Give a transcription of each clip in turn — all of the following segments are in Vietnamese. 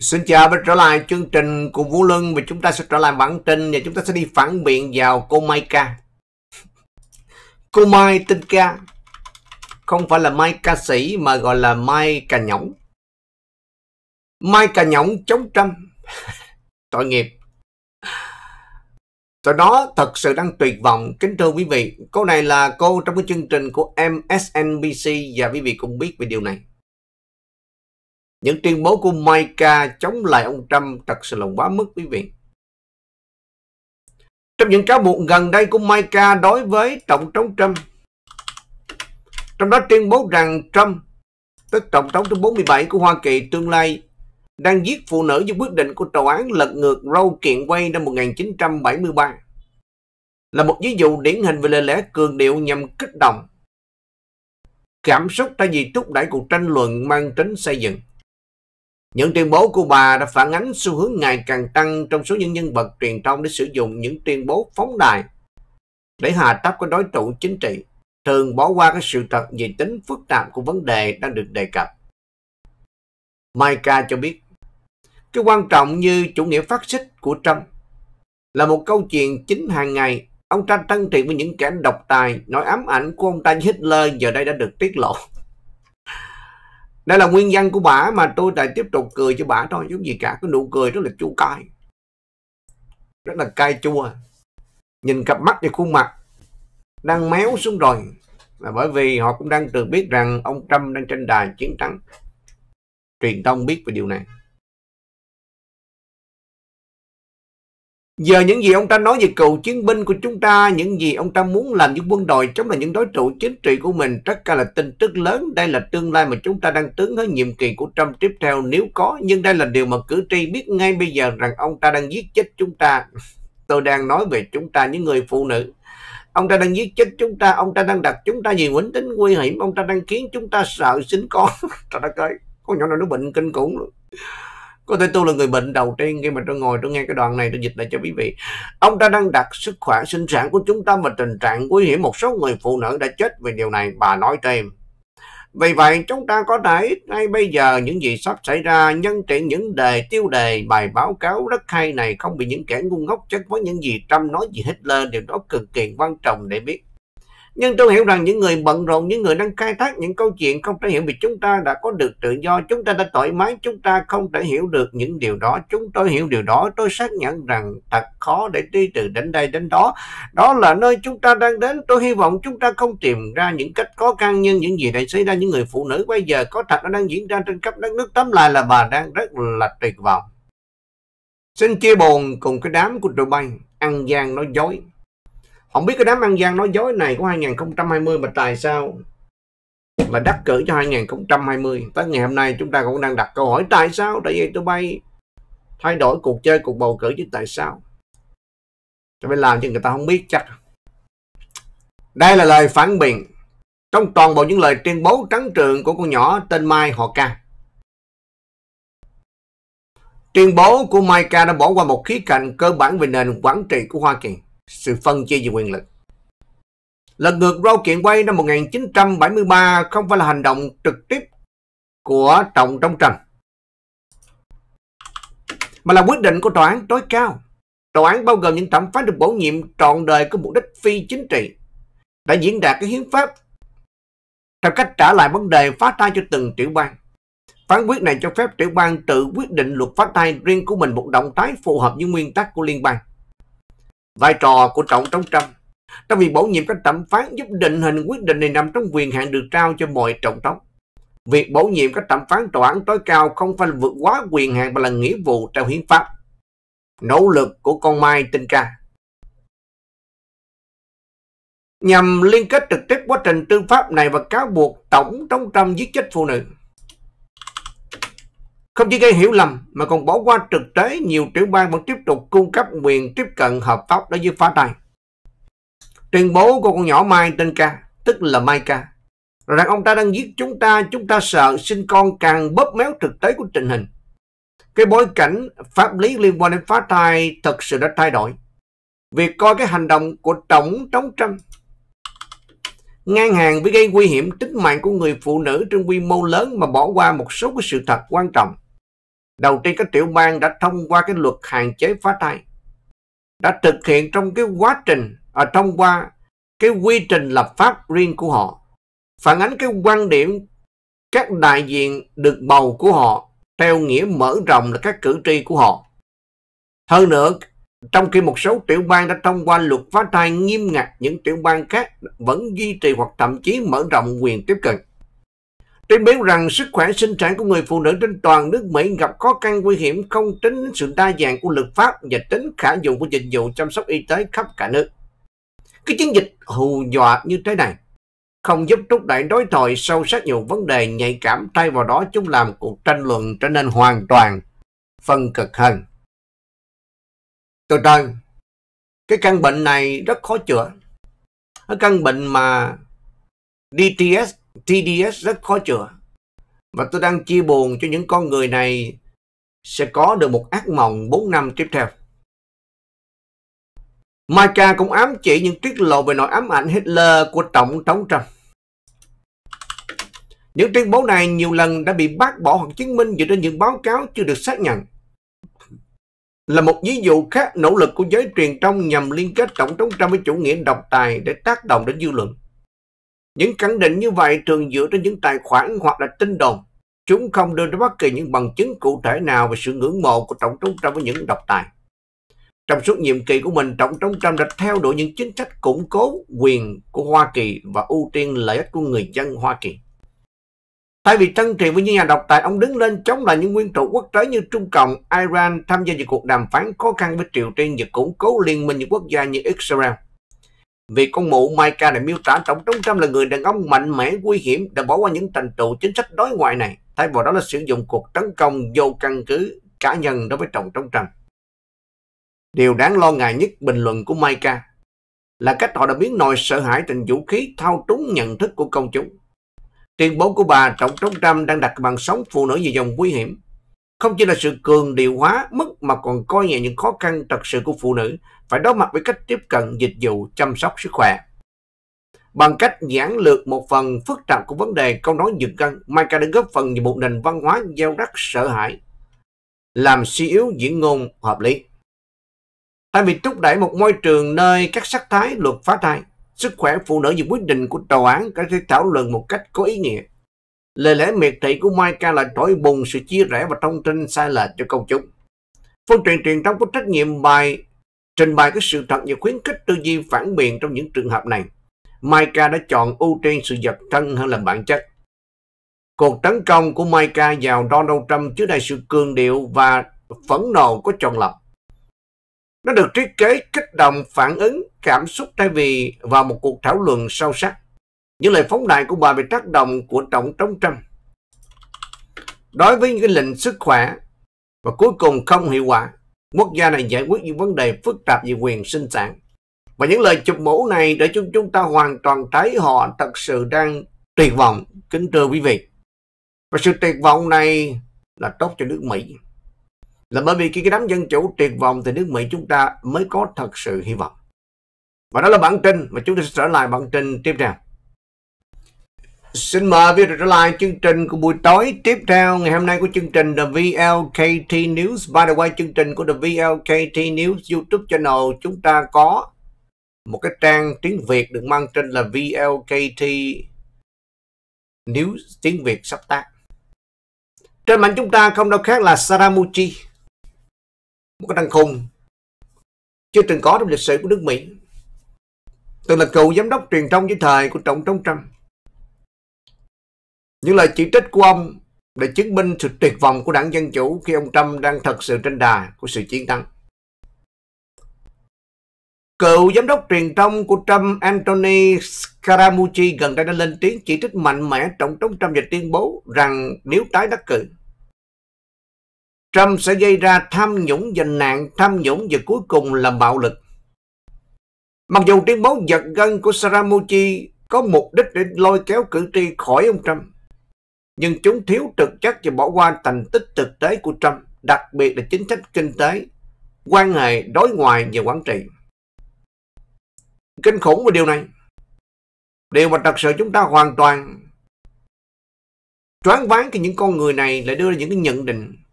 Xin chào và trở lại chương trình của Vũ Lân và chúng ta sẽ trở lại bản tin và chúng ta sẽ đi phản biện vào cô Mai Ca. Cô Mai tên ca không phải là Mai ca sĩ mà gọi là Mai cà nhõng. Mai cà nhõng chống trăm Tội nghiệp. Tụi đó thật sự đang tuyệt vọng. Kính thưa quý vị, cô này là cô trong cái chương trình của MSNBC và quý vị cũng biết về điều này. Những tuyên bố của Micah chống lại ông Trump thật sự là quá mức quý vị. Trong những cáo buộc gần đây của Micah đối với Tổng thống Trump, trong đó tuyên bố rằng Trump, tức Tổng thống thứ 47 của Hoa Kỳ tương lai, đang giết phụ nữ với quyết định của tòa án lật ngược Roe kiện quay năm 1973 là một ví dụ điển hình về lời lẽ cường điệu nhằm kích động cảm xúc thay vì thúc đẩy cuộc tranh luận mang tính xây dựng. Những tuyên bố của bà đã phản ánh xu hướng ngày càng tăng trong số những nhân vật truyền thông để sử dụng những tuyên bố phóng đài để hạ thấp các đối thủ chính trị, thường bỏ qua các sự thật về tính phức tạp của vấn đề đang được đề cập. Micah cho biết, cái quan trọng như chủ nghĩa phát xít của Trump là một câu chuyện chính hàng ngày. Ông ta thân thiện với những kẻ độc tài, nói ám ảnh của ông ta Hitler giờ đây đã được tiết lộ. Đây là nguyên nhân của bà mà tôi lại tiếp tục cười cho bà thôi. Giống gì cả, cái nụ cười rất là chua cay. Rất là cay chua. Nhìn cặp mắt và khuôn mặt đang méo xuống rồi. Là bởi vì họ cũng đang tự biết rằng ông Trump đang trên đài chiến thắng. Truyền thông biết về điều này. Giờ những gì ông ta nói về cựu chiến binh của chúng ta, những gì ông ta muốn làm những quân đội chống lại những đối thủ chính trị của mình, tất cả là tin tức lớn. Đây là tương lai mà chúng ta đang tướng tới nhiệm kỳ của Trump tiếp theo nếu có. Nhưng đây là điều mà cử tri biết ngay bây giờ rằng ông ta đang giết chết chúng ta. Tôi đang nói về chúng ta, những người phụ nữ. Ông ta đang giết chết chúng ta, ông ta đang đặt chúng ta vì quýnh tính nguy hiểm, ông ta đang khiến chúng ta sợ sinh con. Trời đất ơi, con nhỏ này nó bệnh kinh khủng luôn có thể tôi là người bệnh đầu tiên khi mà tôi ngồi tôi nghe cái đoạn này, tôi dịch lại cho quý vị. Ông ta đang đặt sức khỏe sinh sản của chúng ta vào tình trạng nguy hiểm một số người phụ nữ đã chết vì điều này, bà nói thêm. Vì vậy, chúng ta có thể ngay bây giờ những gì sắp xảy ra, nhân tiện những đề, tiêu đề, bài báo cáo rất hay này không bị những kẻ ngu ngốc chất với những gì Trump nói gì Hitler, điều đó cực kỳ quan trọng để biết nhưng tôi hiểu rằng những người bận rộn, những người đang khai thác những câu chuyện không thể hiểu vì chúng ta đã có được tự do, chúng ta đã thoải mái, chúng ta không thể hiểu được những điều đó. Chúng tôi hiểu điều đó, tôi xác nhận rằng thật khó để đi từ đến đây đến đó. Đó là nơi chúng ta đang đến. Tôi hy vọng chúng ta không tìm ra những cách khó khăn nhưng những gì đã xảy ra những người phụ nữ bây giờ có thật nó đang diễn ra trên khắp đất nước. Tóm lại là bà đang rất là tuyệt vọng. Xin chia buồn cùng cái đám của tụi bay ăn gian nói dối không biết cái đám ăn gian nói dối này của 2020 mà tại sao? Mà đắc cử cho 2020 tới ngày hôm nay chúng ta cũng đang đặt câu hỏi, tại sao? Tại vì tụi bay thay đổi cuộc chơi, cuộc bầu cử chứ tại sao? Tụi bay làm cho người ta không biết chắc. Đây là lời phản biện trong toàn bộ những lời tuyên bố trắng trợn của con nhỏ tên Mai họ ca. Tuyên bố của Mai ca đã bỏ qua một khía cạnh cơ bản về nền quản trị của Hoa Kỳ sự phân chia về quyền lực. Lật ngược rau kiện quay năm 1973 không phải là hành động trực tiếp của trọng trong trần mà là quyết định của tòa án tối cao. Tòa án bao gồm những thẩm phán được bổ nhiệm trọn đời có mục đích phi chính trị, đã diễn đạt cái hiến pháp theo cách trả lại vấn đề phá thai cho từng tiểu bang. Phán quyết này cho phép tiểu bang tự quyết định luật phá thai riêng của mình một động thái phù hợp với nguyên tắc của liên bang. Vai trò của Tổng thống Trump trong việc bổ nhiệm các thẩm phán giúp định hình quyết định này nằm trong quyền hạn được trao cho mọi tổng thống. Việc bổ nhiệm các thẩm phán tòa án tối cao không phải vượt quá quyền hạn mà là nghĩa vụ theo hiến pháp. Nỗ lực của con Mai Tinh Ca nhằm liên kết trực tiếp quá trình tư pháp này và cáo buộc Tổng thống Trump giết chết phụ nữ. Không chỉ gây hiểu lầm mà còn bỏ qua thực tế nhiều tiểu bang vẫn tiếp tục cung cấp quyền tiếp cận hợp pháp đối với phá thai. Tuyên bố của con nhỏ Mai tên Ca, tức là Mai Ca, rằng ông ta đang giết chúng ta, chúng ta sợ sinh con càng bóp méo thực tế của tình hình. Cái bối cảnh pháp lý liên quan đến phá thai thật sự đã thay đổi. Việc coi cái hành động của Tổng thống Trump ngang hàng với gây nguy hiểm tính mạng của người phụ nữ trên quy mô lớn mà bỏ qua một số cái sự thật quan trọng Đầu tiên các tiểu bang đã thông qua cái luật hạn chế phá thai. Đã thực hiện trong cái quá trình, ở thông qua cái quy trình lập pháp riêng của họ. Phản ánh cái quan điểm các đại diện được bầu của họ theo nghĩa mở rộng là các cử tri của họ. Hơn nữa, trong khi một số tiểu bang đã thông qua luật phá thai nghiêm ngặt, những tiểu bang khác vẫn duy trì hoặc thậm chí mở rộng quyền tiếp cận. Tuyên bố rằng sức khỏe sinh sản của người phụ nữ trên toàn nước Mỹ gặp khó khăn nguy hiểm không tính sự đa dạng của luật pháp và tính khả dụng của dịch vụ chăm sóc y tế khắp cả nước. Cái chiến dịch hù dọa như thế này không giúp thúc đẩy đối thoại sâu sắc nhiều vấn đề nhạy cảm thay vào đó chúng làm cuộc tranh luận trở nên hoàn toàn phân cực hơn. Từ từ, cái căn bệnh này rất khó chữa. Cái căn bệnh mà DTS, TDS rất khó chữa. Và tôi đang chia buồn cho những con người này sẽ có được một ác mộng 4 năm tiếp theo. Micah cũng ám chỉ những tiết lộ về nỗi ám ảnh Hitler của Tổng thống Trump. Những tuyên bố này nhiều lần đã bị bác bỏ hoặc chứng minh dựa trên những báo cáo chưa được xác nhận. Là một ví dụ khác nỗ lực của giới truyền thông nhằm liên kết Tổng thống Trump với chủ nghĩa độc tài để tác động đến dư luận. Những khẳng định như vậy thường dựa trên những tài khoản hoặc là tin đồn. Chúng không đưa ra bất kỳ những bằng chứng cụ thể nào về sự ngưỡng mộ của Tổng thống Trump với những độc tài. Trong suốt nhiệm kỳ của mình, Tổng thống Trump đã theo đuổi những chính sách củng cố quyền của Hoa Kỳ và ưu tiên lợi ích của người dân Hoa Kỳ. Thay vì thân thiện với những nhà độc tài, ông đứng lên chống lại những nguyên trụ quốc tế như Trung Cộng, Iran tham gia vào cuộc đàm phán khó khăn với Triều Tiên và củng cố liên minh những quốc gia như Israel. Vì con mụ Micah đã miêu tả Tổng thống Trump là người đàn ông mạnh mẽ, nguy hiểm đã bỏ qua những thành tựu chính sách đối ngoại này, thay vào đó là sử dụng cuộc tấn công vô căn cứ cá nhân đối với Tổng thống Trump. Điều đáng lo ngại nhất bình luận của Micah là cách họ đã biến nỗi sợ hãi thành vũ khí thao túng nhận thức của công chúng. Tuyên bố của bà Tổng thống Trump đang đặt bằng sống phụ nữ về dòng nguy hiểm. Không chỉ là sự cường điều hóa mất mà còn coi nhẹ những khó khăn thật sự của phụ nữ phải đối mặt với cách tiếp cận dịch vụ chăm sóc sức khỏe. Bằng cách giản lược một phần phức tạp của vấn đề câu nói giật cân, Micah đã góp phần vào một nền văn hóa gieo rắc sợ hãi, làm suy yếu diễn ngôn hợp lý. Thay vì thúc đẩy một môi trường nơi các sắc thái luật phá thai, sức khỏe phụ nữ và quyết định của tòa án có thể thảo luận một cách có ý nghĩa. Lời lẽ miệt thị của Micah lại thổi bùng sự chia rẽ và thông tin sai lệch cho công chúng. Phương truyền truyền thông có trách nhiệm bài trình bày cái sự thật và khuyến khích tư duy phản biện trong những trường hợp này. Maika đã chọn ưu tiên sự vật thân hơn là bản chất. Cuộc tấn công của Maika vào Donald Trump chứa đầy sự cường điệu và phẫn nộ có tròn lọc. Nó được thiết kế kích động phản ứng cảm xúc thay vì vào một cuộc thảo luận sâu sắc. Những lời phóng đại của bà bị tác động của Tổng thống Trump. Đối với những cái lệnh sức khỏe và cuối cùng không hiệu quả, quốc gia này giải quyết những vấn đề phức tạp về quyền sinh sản. Và những lời chụp mũ này để chúng chúng ta hoàn toàn thấy họ thật sự đang tuyệt vọng, kính thưa quý vị. Và sự tuyệt vọng này là tốt cho nước Mỹ là bởi vì khi cái đám dân chủ tuyệt vọng thì nước Mỹ chúng ta mới có thật sự hy vọng. Và đó là bản tin mà chúng ta sẽ trở lại bản tin tiếp theo. Xin mời quý vị trở lại chương trình của buổi tối tiếp theo ngày hôm nay của chương trình The VLKT News. By the way, chương trình của The VLKT News YouTube channel chúng ta có một cái trang tiếng Việt được mang tên là VLKT News tiếng Việt sắp tác. Trên mạng chúng ta không đâu khác là Saramuchi một cái thằng khùng chưa từng có trong lịch sử của nước Mỹ từng là cựu giám đốc truyền thông dưới thời của Tổng thống Trump những lời chỉ trích của ông để chứng minh sự tuyệt vọng của đảng Dân Chủ khi ông Trump đang thật sự trên đà của sự chiến thắng. Cựu giám đốc truyền thông của Trump Anthony Scaramucci gần đây đã lên tiếng chỉ trích mạnh mẽ Tổng thống Trump và tuyên bố rằng nếu tái đắc cử, Trump sẽ gây ra tham nhũng và nạn tham nhũng và cuối cùng là bạo lực. Mặc dù tuyên bố giật gân của Scaramucci có mục đích để lôi kéo cử tri khỏi ông Trump, nhưng chúng thiếu thực chất và bỏ qua thành tích thực tế của Trump, đặc biệt là chính sách kinh tế, quan hệ đối ngoại và quản trị. Kinh khủng về điều này. Điều mà thật sự chúng ta hoàn toàn choáng váng khi những con người này lại đưa ra những cái nhận định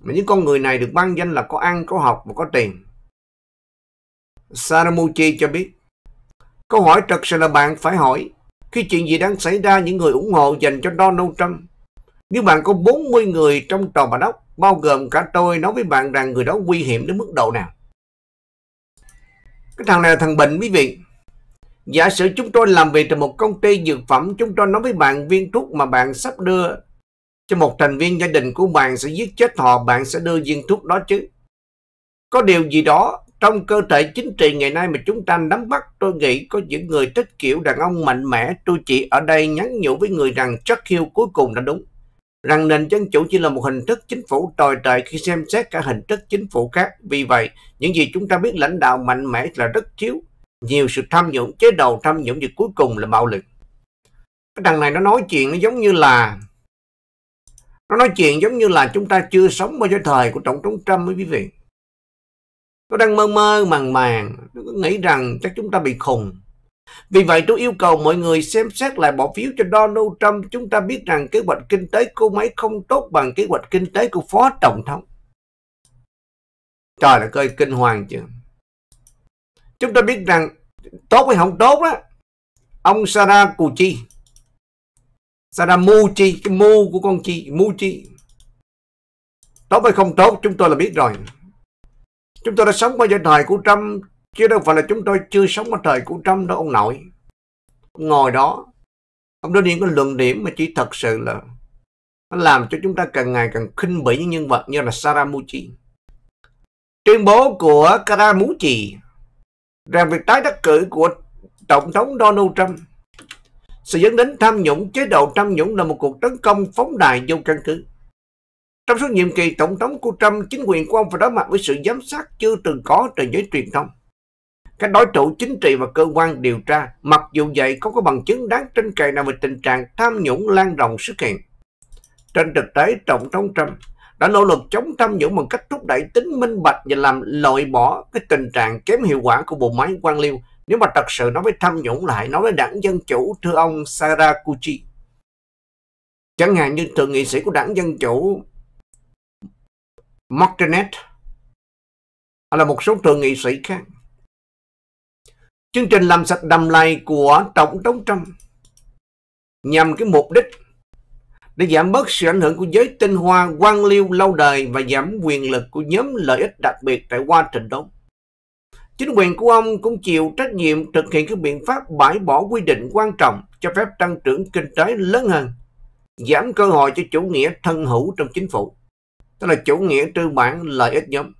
mà những con người này được ban danh là có ăn, có học và có tiền. Saramuchi cho biết, câu hỏi thật sự là bạn phải hỏi, khi chuyện gì đang xảy ra những người ủng hộ dành cho Donald Trump, nếu bạn có 40 người trong tòa bà đốc, bao gồm cả tôi nói với bạn rằng người đó nguy hiểm đến mức độ nào. Cái thằng này là thằng bệnh quý vị. Giả sử chúng tôi làm việc tại một công ty dược phẩm, chúng tôi nói với bạn viên thuốc mà bạn sắp đưa cho một thành viên gia đình của bạn sẽ giết chết họ, bạn sẽ đưa viên thuốc đó chứ. Có điều gì đó trong cơ thể chính trị ngày nay mà chúng ta nắm bắt tôi nghĩ có những người thích kiểu đàn ông mạnh mẽ tôi chỉ ở đây nhắn nhủ với người rằng Chuck Hill cuối cùng đã đúng rằng nền dân chủ chỉ là một hình thức chính phủ tồi tệ khi xem xét cả hình thức chính phủ khác. Vì vậy, những gì chúng ta biết lãnh đạo mạnh mẽ là rất thiếu, nhiều sự tham nhũng, chế độ tham nhũng thì cuối cùng là bạo lực. Cái thằng này nó nói chuyện nó giống như là nó nói chuyện giống như là chúng ta chưa sống bao giờ thời của Tổng thống Trump với quý vị. Nó đang mơ mơ màng màng, nó nghĩ rằng chắc chúng ta bị khùng. Vì vậy tôi yêu cầu mọi người xem xét lại bỏ phiếu cho Donald Trump. Chúng ta biết rằng kế hoạch kinh tế của máy không tốt bằng kế hoạch kinh tế của Phó Tổng thống. Trời là coi kinh hoàng chưa. Chúng ta biết rằng tốt hay không tốt đó. Ông Sarah Kuchi. Sarah Muchi, cái mu của con chi, Muchi. Tốt hay không tốt chúng tôi là biết rồi. Chúng tôi đã sống qua giai thời của Trump Chứ đâu phải là chúng tôi chưa sống qua thời của Trump đó ông nội. Ông ngồi đó, ông đưa những cái luận điểm mà chỉ thật sự là nó làm cho chúng ta càng ngày càng khinh bỉ những nhân vật như là Saramuchi. Tuyên bố của Karamuchi rằng việc tái đắc cử của Tổng thống Donald Trump sẽ dẫn đến tham nhũng, chế độ tham nhũng là một cuộc tấn công phóng đại vô căn cứ. Trong suốt nhiệm kỳ tổng thống của Trump, chính quyền của ông phải đối mặt với sự giám sát chưa từng có từ giới truyền thông các đối thủ chính trị và cơ quan điều tra, mặc dù vậy không có bằng chứng đáng tin cậy nào về tình trạng tham nhũng lan rộng xuất hiện. Trên thực tế, Tổng thống Trump đã nỗ lực chống tham nhũng bằng cách thúc đẩy tính minh bạch và làm loại bỏ cái tình trạng kém hiệu quả của bộ máy quan liêu. Nếu mà thật sự nói với tham nhũng lại, nói với đảng Dân Chủ, thưa ông Sarakuchi. Chẳng hạn như thượng nghị sĩ của đảng Dân Chủ Martinet hay là một số thượng nghị sĩ khác Chương trình làm sạch đầm lầy của Tổng thống Trump nhằm cái mục đích để giảm bớt sự ảnh hưởng của giới tinh hoa quan liêu lâu đời và giảm quyền lực của nhóm lợi ích đặc biệt tại Washington. Chính quyền của ông cũng chịu trách nhiệm thực hiện các biện pháp bãi bỏ quy định quan trọng cho phép tăng trưởng kinh tế lớn hơn, giảm cơ hội cho chủ nghĩa thân hữu trong chính phủ, tức là chủ nghĩa tư bản lợi ích nhóm.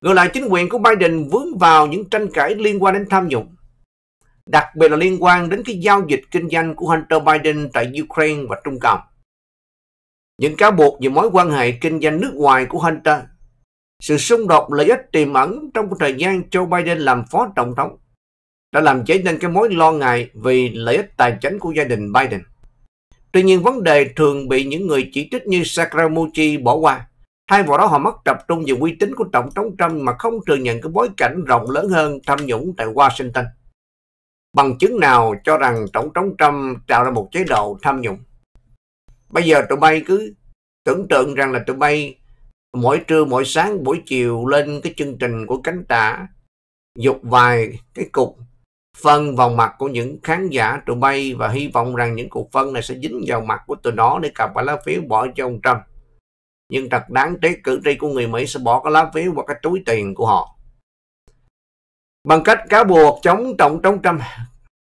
Ngược lại chính quyền của Biden vướng vào những tranh cãi liên quan đến tham nhũng. Đặc biệt là liên quan đến cái giao dịch kinh doanh của Hunter Biden tại Ukraine và Trung Cộng. Những cáo buộc về mối quan hệ kinh doanh nước ngoài của Hunter, sự xung đột lợi ích tiềm ẩn trong thời gian Joe Biden làm phó tổng thống đã làm dấy lên cái mối lo ngại vì lợi ích tài chính của gia đình Biden. Tuy nhiên vấn đề thường bị những người chỉ trích như Sakramuchi bỏ qua Thay vào đó họ mất tập trung vào uy tín của Tổng thống Trump mà không thừa nhận cái bối cảnh rộng lớn hơn tham nhũng tại Washington. Bằng chứng nào cho rằng Tổng thống Trump tạo ra một chế độ tham nhũng? Bây giờ tụi bay cứ tưởng tượng rằng là tụi bay mỗi trưa, mỗi sáng, buổi chiều lên cái chương trình của cánh tả, dục vài cái cục phân vào mặt của những khán giả tụi bay và hy vọng rằng những cục phân này sẽ dính vào mặt của tụi nó để cầm cái lá phiếu bỏ cho ông Trump nhưng thật đáng tiếc cử tri của người Mỹ sẽ bỏ cái lá phiếu vào cái túi tiền của họ. Bằng cách cáo buộc chống Tổng thống Trump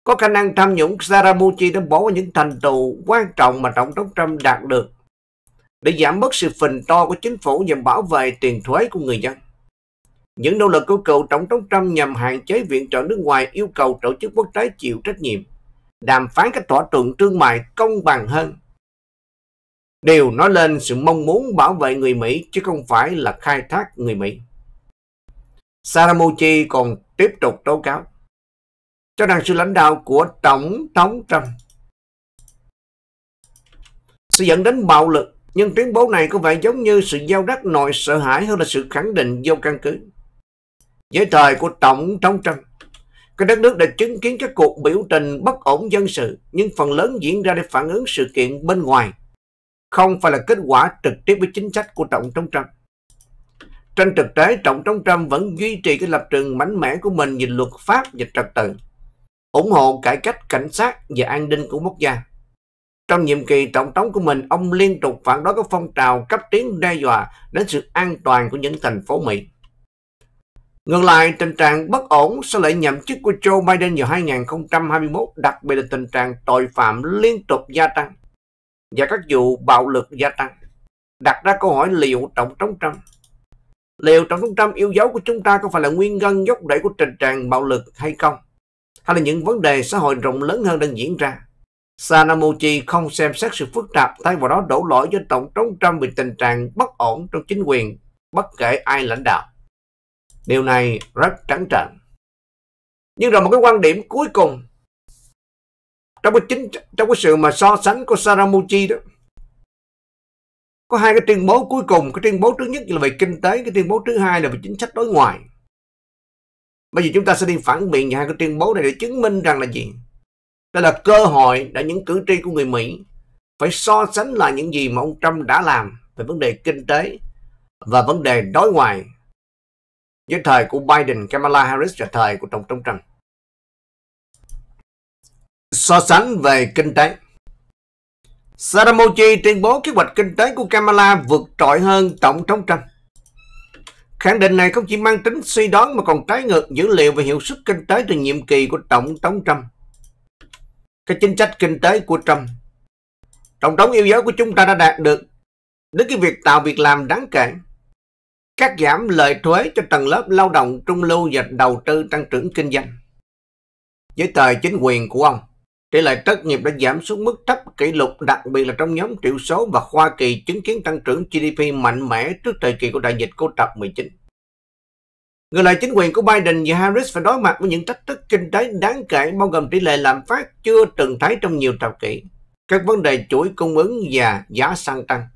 có khả năng tham nhũng, Saramuchi đã bỏ những thành tựu quan trọng mà Tổng thống Trump đạt được để giảm bớt sự phình to của chính phủ nhằm bảo vệ tiền thuế của người dân. Những nỗ lực của cựu Tổng thống Trump nhằm hạn chế viện trợ nước ngoài yêu cầu tổ chức quốc tế chịu trách nhiệm, đàm phán các thỏa thuận thương mại công bằng hơn đều nói lên sự mong muốn bảo vệ người Mỹ chứ không phải là khai thác người Mỹ. Saramuchi còn tiếp tục tố cáo cho rằng sự lãnh đạo của Tổng thống Trump sẽ dẫn đến bạo lực nhưng tuyên bố này có vẻ giống như sự giao đắc nội sợ hãi hơn là sự khẳng định vô căn cứ. Dưới thời của Tổng thống Trump, cái đất nước đã chứng kiến các cuộc biểu tình bất ổn dân sự nhưng phần lớn diễn ra để phản ứng sự kiện bên ngoài không phải là kết quả trực tiếp với chính sách của Tổng thống Trump. Trên thực tế, Tổng thống Trump vẫn duy trì cái lập trường mạnh mẽ của mình về luật pháp và trật tự, ủng hộ cải cách cảnh sát và an ninh của quốc gia. Trong nhiệm kỳ tổng thống của mình, ông liên tục phản đối các phong trào cấp tiến đe dọa đến sự an toàn của những thành phố Mỹ. Ngược lại, tình trạng bất ổn sau lễ nhậm chức của Joe Biden vào 2021, đặc biệt là tình trạng tội phạm liên tục gia tăng và các vụ bạo lực gia tăng, đặt ra câu hỏi liệu Tổng thống Trump liệu Tổng thống Trump yêu dấu của chúng ta có phải là nguyên nhân gốc rễ của tình trạng bạo lực hay không? Hay là những vấn đề xã hội rộng lớn hơn đang diễn ra? Sanamuchi không xem xét sự phức tạp thay vào đó đổ lỗi cho Tổng thống Trump vì tình trạng bất ổn trong chính quyền bất kể ai lãnh đạo. Điều này rất trắng trợn. Nhưng rồi một cái quan điểm cuối cùng trong cái chính, trong cái sự mà so sánh của Saramuchi đó, có hai cái tuyên bố cuối cùng. Cái tuyên bố thứ nhất là về kinh tế, cái tuyên bố thứ hai là về chính sách đối ngoại. Bây giờ chúng ta sẽ đi phản biện hai cái tuyên bố này để chứng minh rằng là gì? Đây là cơ hội để những cử tri của người Mỹ phải so sánh lại những gì mà ông Trump đã làm về vấn đề kinh tế và vấn đề đối ngoại với thời của Biden, Kamala Harris và thời của Tổng thống Trump. So sánh về kinh tế Saramochi tuyên bố kế hoạch kinh tế của Kamala vượt trội hơn Tổng thống Trump. Khẳng định này không chỉ mang tính suy đoán mà còn trái ngược dữ liệu về hiệu suất kinh tế từ nhiệm kỳ của Tổng thống Trump. Cái chính sách kinh tế của Trump. Tổng thống yêu dấu của chúng ta đã đạt được đến cái việc tạo việc làm đáng kể, cắt giảm lợi thuế cho tầng lớp lao động trung lưu và đầu tư tăng trưởng kinh doanh. Với thời chính quyền của ông, Tỷ lệ thất nghiệp đã giảm xuống mức thấp kỷ lục, đặc biệt là trong nhóm triệu số và Hoa Kỳ chứng kiến tăng trưởng GDP mạnh mẽ trước thời kỳ của đại dịch COVID-19. Người lại chính quyền của Biden và Harris phải đối mặt với những thách thức kinh tế đáng kể bao gồm tỷ lệ lạm phát chưa từng thấy trong nhiều thập kỷ, các vấn đề chuỗi cung ứng và giá xăng tăng.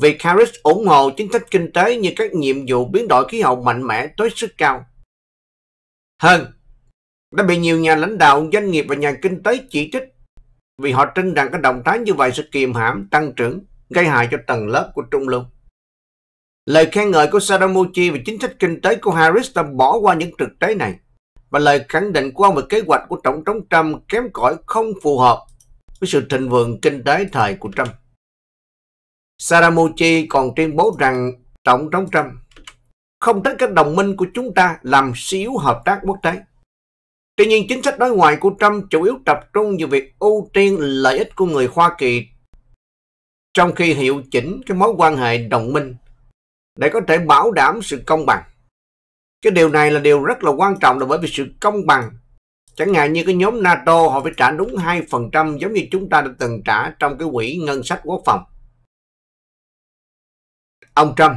Việc Harris ủng hộ chính sách kinh tế như các nhiệm vụ biến đổi khí hậu mạnh mẽ tới sức cao. Hơn, đã bị nhiều nhà lãnh đạo, doanh nghiệp và nhà kinh tế chỉ trích vì họ tin rằng các động thái như vậy sẽ kiềm hãm tăng trưởng, gây hại cho tầng lớp của Trung Lưu. Lời khen ngợi của Sadamuchi về chính sách kinh tế của Harris đã bỏ qua những thực tế này và lời khẳng định của ông về kế hoạch của Tổng thống Trump kém cỏi không phù hợp với sự thịnh vượng kinh tế thời của Trump. Saramochi còn tuyên bố rằng Tổng thống Trump không thích các đồng minh của chúng ta làm xíu hợp tác quốc tế. Tuy nhiên, chính sách đối ngoại của Trump chủ yếu tập trung vào việc ưu tiên lợi ích của người Hoa Kỳ trong khi hiệu chỉnh cái mối quan hệ đồng minh để có thể bảo đảm sự công bằng. Cái điều này là điều rất là quan trọng là bởi vì sự công bằng. Chẳng hạn như cái nhóm NATO họ phải trả đúng 2% giống như chúng ta đã từng trả trong cái quỹ ngân sách quốc phòng. Ông Trump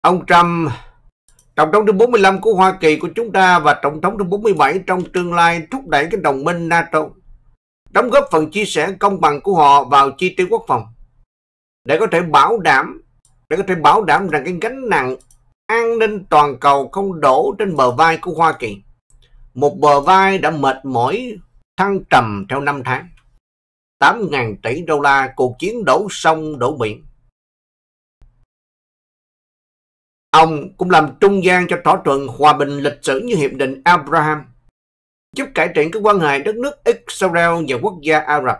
Ông Trump, Tổng thống thứ 45 của Hoa Kỳ của chúng ta và Tổng thống thứ 47 trong tương lai thúc đẩy cái đồng minh NATO đóng góp phần chia sẻ công bằng của họ vào chi tiêu quốc phòng để có thể bảo đảm, để có thể bảo đảm rằng cái gánh nặng an ninh toàn cầu không đổ trên bờ vai của Hoa Kỳ. Một bờ vai đã mệt mỏi, thăng trầm theo năm tháng. 8.000 tỷ đô la cuộc chiến đổ sông, đổ biển Ông cũng làm trung gian cho thỏa thuận hòa bình lịch sử như Hiệp định Abraham, giúp cải thiện các quan hệ đất nước Israel và quốc gia Ả Rập,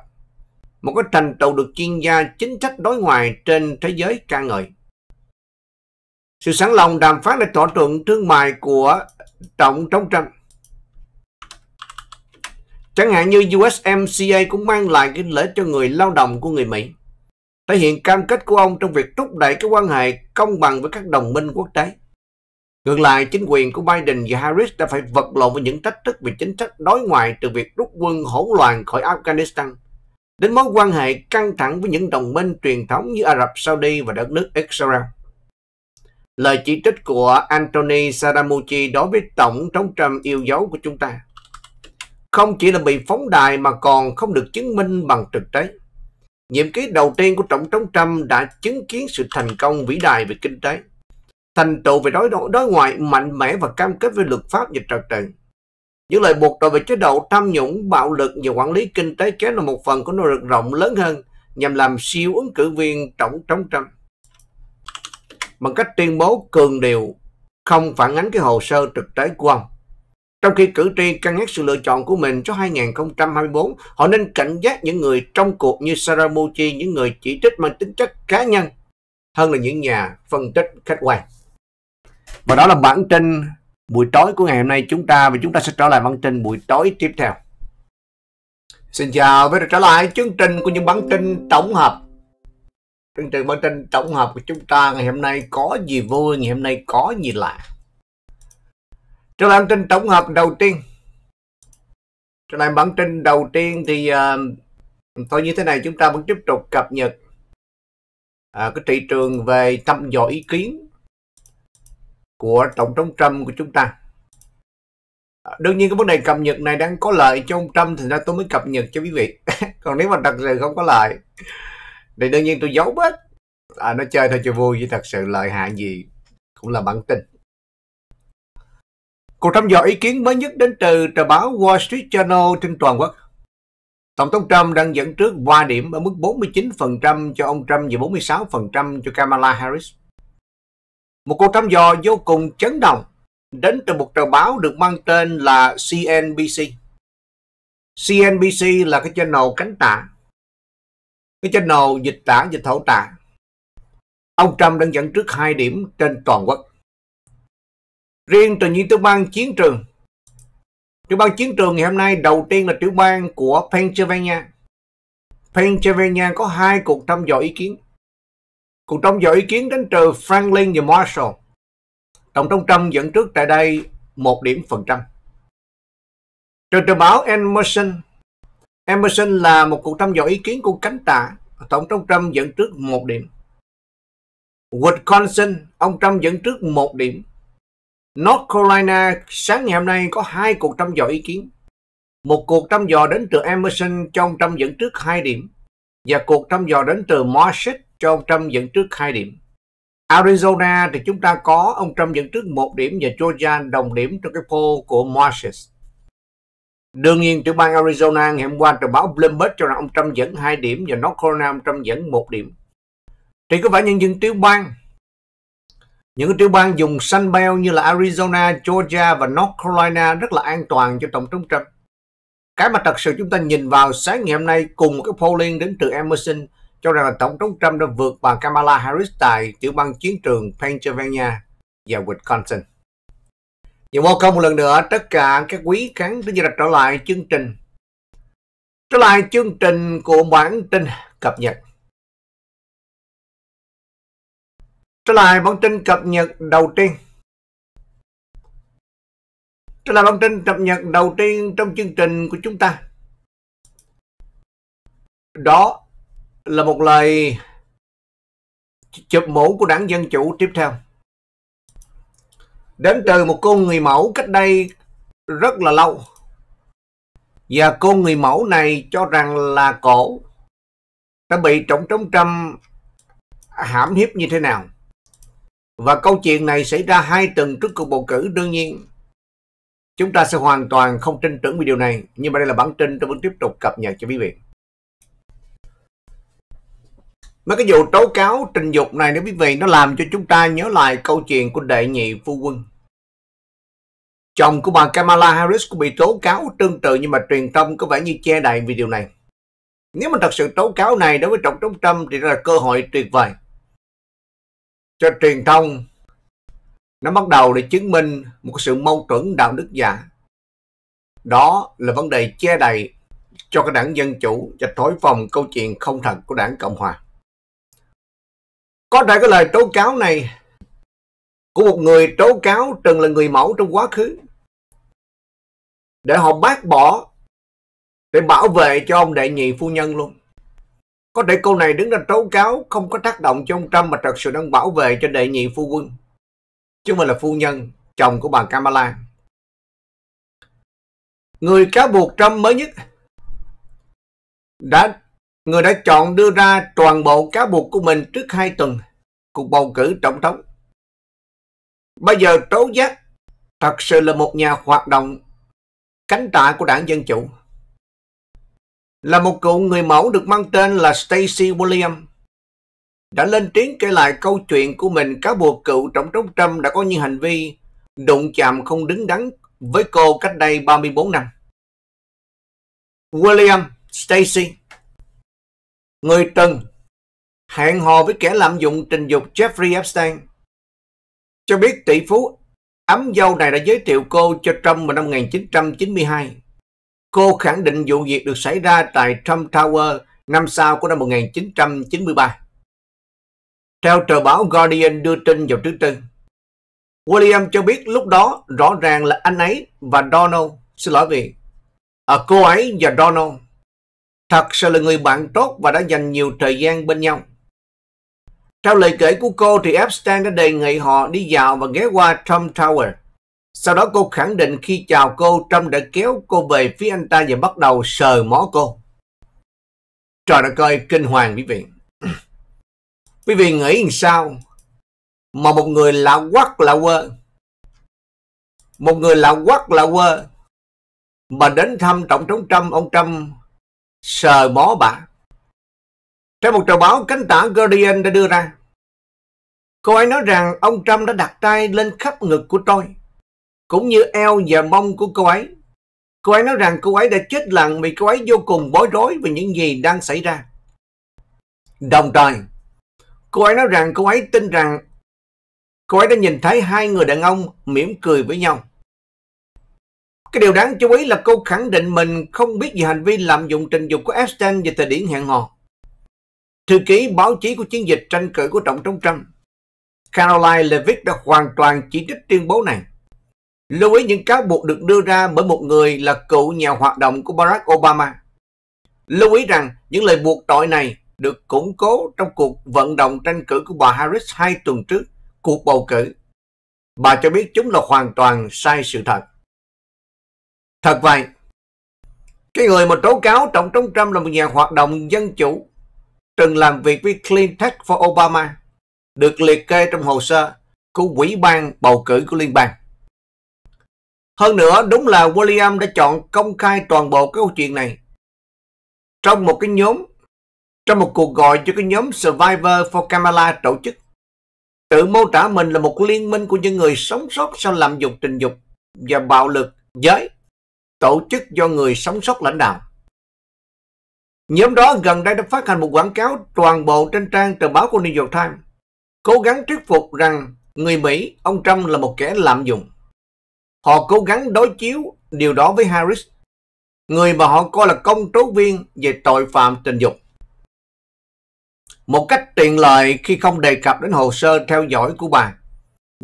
một cái thành tựu được chuyên gia chính sách đối ngoại trên thế giới ca ngợi. Sự sẵn lòng đàm phán để thỏa thuận thương mại của Tổng thống Trump Chẳng hạn như USMCA cũng mang lại cái lợi cho người lao động của người Mỹ thể hiện cam kết của ông trong việc thúc đẩy cái quan hệ công bằng với các đồng minh quốc tế. Ngược lại, chính quyền của Biden và Harris đã phải vật lộn với những thách thức về chính sách đối ngoại từ việc rút quân hỗn loạn khỏi Afghanistan đến mối quan hệ căng thẳng với những đồng minh truyền thống như Ả Rập Saudi và đất nước Israel. Lời chỉ trích của Anthony Saramucci đối với Tổng thống Trump yêu dấu của chúng ta không chỉ là bị phóng đài mà còn không được chứng minh bằng thực tế. Nhiệm ký đầu tiên của Tổng thống Trump đã chứng kiến sự thành công vĩ đại về kinh tế, thành tựu về đối, đối ngoại mạnh mẽ và cam kết với luật pháp và trật tự. Những lời buộc tội về chế độ tham nhũng, bạo lực và quản lý kinh tế kéo là một phần của nỗ lực rộng lớn hơn nhằm làm siêu ứng cử viên tổng thống Trump bằng cách tuyên bố cường điệu không phản ánh cái hồ sơ thực tế của ông. Trong khi cử tri cân nhắc sự lựa chọn của mình cho 2024, họ nên cảnh giác những người trong cuộc như Sarah những người chỉ trích mang tính chất cá nhân hơn là những nhà phân tích khách quan. Và đó là bản tin buổi tối của ngày hôm nay chúng ta và chúng ta sẽ trở lại bản tin buổi tối tiếp theo. Xin chào và trở lại chương trình của những bản tin tổng hợp. Chương trình bản tin tổng hợp của chúng ta ngày hôm nay có gì vui, ngày hôm nay có gì lạ. Trở lại bản tin tổng hợp đầu tiên. Trở lại bản tin đầu tiên thì à, uh, thôi như thế này chúng ta vẫn tiếp tục cập nhật uh, cái thị trường về thăm dò ý kiến của Tổng thống Trump của chúng ta. À, đương nhiên cái vấn đề cập nhật này đang có lợi cho ông Trump thì ra tôi mới cập nhật cho quý vị. Còn nếu mà thật sự không có lợi thì đương nhiên tôi giấu hết. À, nó chơi thôi cho vui chứ thật sự lợi hại gì cũng là bản tin. Cuộc thăm dò ý kiến mới nhất đến từ tờ báo Wall Street Journal trên toàn quốc. Tổng thống Trump đang dẫn trước 3 điểm ở mức 49% cho ông Trump và 46% cho Kamala Harris. Một cuộc thăm dò vô cùng chấn động đến từ một tờ báo được mang tên là CNBC. CNBC là cái channel cánh tả. Cái channel dịch tả, dịch thổ tả. Ông Trump đang dẫn trước hai điểm trên toàn quốc. Riêng từ những tiểu bang chiến trường. Tiểu bang chiến trường ngày hôm nay đầu tiên là tiểu bang của Pennsylvania. Pennsylvania có hai cuộc thăm dò ý kiến. Cuộc thăm dò ý kiến đến từ Franklin và Marshall. Tổng thống Trump dẫn trước tại đây một điểm phần trăm. Từ tờ báo Emerson, Emerson là một cuộc thăm dò ý kiến của cánh tả. Tổng thống Trump dẫn trước một điểm. Wisconsin, ông Trump dẫn trước một điểm. North Carolina, sáng ngày hôm nay có hai cuộc thăm dò ý kiến. Một cuộc thăm dò đến từ Emerson cho ông Trump dẫn trước hai điểm và cuộc thăm dò đến từ Marshall cho ông Trump dẫn trước 2 điểm. Arizona thì chúng ta có, ông Trump dẫn trước 1 điểm và Georgia đồng điểm trong cái poll của Marshall. Đương nhiên, tiểu bang Arizona ngày hôm qua tờ báo Bloomberg cho rằng ông Trump dẫn 2 điểm và North Carolina ông Trump dẫn 1 điểm. Thì có phải nhân dân tiểu bang những cái tiểu bang dùng xanh Belt như là Arizona, Georgia và North Carolina rất là an toàn cho Tổng thống Trump. Cái mà thật sự chúng ta nhìn vào sáng ngày hôm nay cùng một cái polling đến từ Emerson cho rằng là Tổng thống Trump đã vượt bà Kamala Harris tại tiểu bang chiến trường Pennsylvania và Wisconsin. Nhiều welcome một lần nữa tất cả các quý khán thính giả trở lại chương trình. Trở lại chương trình của bản tin cập nhật. Trở lại bản tin cập nhật đầu tiên. Trở lại bản tin cập nhật đầu tiên trong chương trình của chúng ta. Đó là một lời chụp mũ của đảng Dân Chủ tiếp theo. Đến từ một cô người mẫu cách đây rất là lâu. Và cô người mẫu này cho rằng là cổ đã bị trọng trống trăm hãm hiếp như thế nào. Và câu chuyện này xảy ra hai tuần trước cuộc bầu cử đương nhiên. Chúng ta sẽ hoàn toàn không tin tưởng về điều này, nhưng mà đây là bản tin tôi vẫn tiếp tục cập nhật cho quý vị. Mấy cái vụ tố cáo tình dục này nếu quý vị nó làm cho chúng ta nhớ lại câu chuyện của đệ nhị phu quân. Chồng của bà Kamala Harris cũng bị tố cáo tương tự nhưng mà truyền thông có vẻ như che đậy vì điều này. Nếu mà thật sự tố cáo này đối với Tổng thống Trump thì là cơ hội tuyệt vời cho truyền thông nó bắt đầu để chứng minh một sự mâu thuẫn đạo đức giả. Đó là vấn đề che đậy cho cái đảng Dân Chủ và thổi phồng câu chuyện không thật của đảng Cộng Hòa. Có thể cái lời tố cáo này của một người tố cáo từng là người mẫu trong quá khứ, để họ bác bỏ, để bảo vệ cho ông đệ nhị phu nhân luôn. Có thể cô này đứng ra tố cáo không có tác động cho ông Trump mà thật sự đang bảo vệ cho đệ nhị phu quân. Chứ không là phu nhân, chồng của bà Kamala. Người cáo buộc Trump mới nhất đã người đã chọn đưa ra toàn bộ cáo buộc của mình trước hai tuần cuộc bầu cử tổng thống. Bây giờ tố giác thật sự là một nhà hoạt động cánh tả của đảng Dân Chủ là một cụ người mẫu được mang tên là Stacy William đã lên tiếng kể lại câu chuyện của mình, cáo buộc cựu tổng thống Trump đã có những hành vi đụng chạm không đứng đắn với cô cách đây 34 năm. William, Stacy, Người từng hẹn hò với kẻ lạm dụng tình dục Jeffrey Epstein cho biết tỷ phú ấm dâu này đã giới thiệu cô cho Trump vào năm 1992. Cô khẳng định vụ việc được xảy ra tại Trump Tower năm sau của năm 1993. Theo tờ báo Guardian đưa tin vào thứ Tư, William cho biết lúc đó rõ ràng là anh ấy và Donald, xin lỗi vì, à, cô ấy và Donald thật sự là người bạn tốt và đã dành nhiều thời gian bên nhau. Theo lời kể của cô thì Epstein đã đề nghị họ đi dạo và ghé qua Trump Tower. Sau đó cô khẳng định khi chào cô, Trump đã kéo cô về phía anh ta và bắt đầu sờ mó cô. Trời đất ơi, kinh hoàng quý vị. quý vị nghĩ làm sao mà một người lạ quắc lạ quơ một người lạ quắc lạ quơ mà đến thăm tổng thống Trump ông Trump sờ mó bà Trong một tờ báo cánh tả Guardian đã đưa ra cô ấy nói rằng ông Trump đã đặt tay lên khắp ngực của tôi cũng như eo và mông của cô ấy cô ấy nói rằng cô ấy đã chết lặng vì cô ấy vô cùng bối rối về những gì đang xảy ra đồng thời cô ấy nói rằng cô ấy tin rằng cô ấy đã nhìn thấy hai người đàn ông mỉm cười với nhau. Cái điều đáng chú ý là cô khẳng định mình không biết về hành vi lạm dụng tình dục của Epstein về thời điểm hẹn hò. Thư ký báo chí của chiến dịch tranh cử của Tổng thống Trump, Caroline Levitt đã hoàn toàn chỉ trích tuyên bố này. Lưu ý những cáo buộc được đưa ra bởi một người là cựu nhà hoạt động của Barack Obama. Lưu ý rằng những lời buộc tội này được củng cố trong cuộc vận động tranh cử của bà Harris hai tuần trước cuộc bầu cử. Bà cho biết chúng là hoàn toàn sai sự thật. Thật vậy, cái người mà tố cáo Tổng thống Trump là một nhà hoạt động dân chủ, từng làm việc với Clean Tech for Obama, được liệt kê trong hồ sơ của Quỹ ban bầu cử của liên bang. Hơn nữa, đúng là William đã chọn công khai toàn bộ câu chuyện này trong một cái nhóm, trong một cuộc gọi cho cái nhóm Survivor for Kamala tổ chức tự mô tả mình là một liên minh của những người sống sót sau lạm dụng tình dục và bạo lực giới, tổ chức do người sống sót lãnh đạo. Nhóm đó gần đây đã phát hành một quảng cáo toàn bộ trên trang tờ báo của New York Times, cố gắng thuyết phục rằng người Mỹ, ông Trump là một kẻ lạm dụng. Họ cố gắng đối chiếu điều đó với Harris, người mà họ coi là công tố viên về tội phạm tình dục. Một cách tiện lợi khi không đề cập đến hồ sơ theo dõi của bà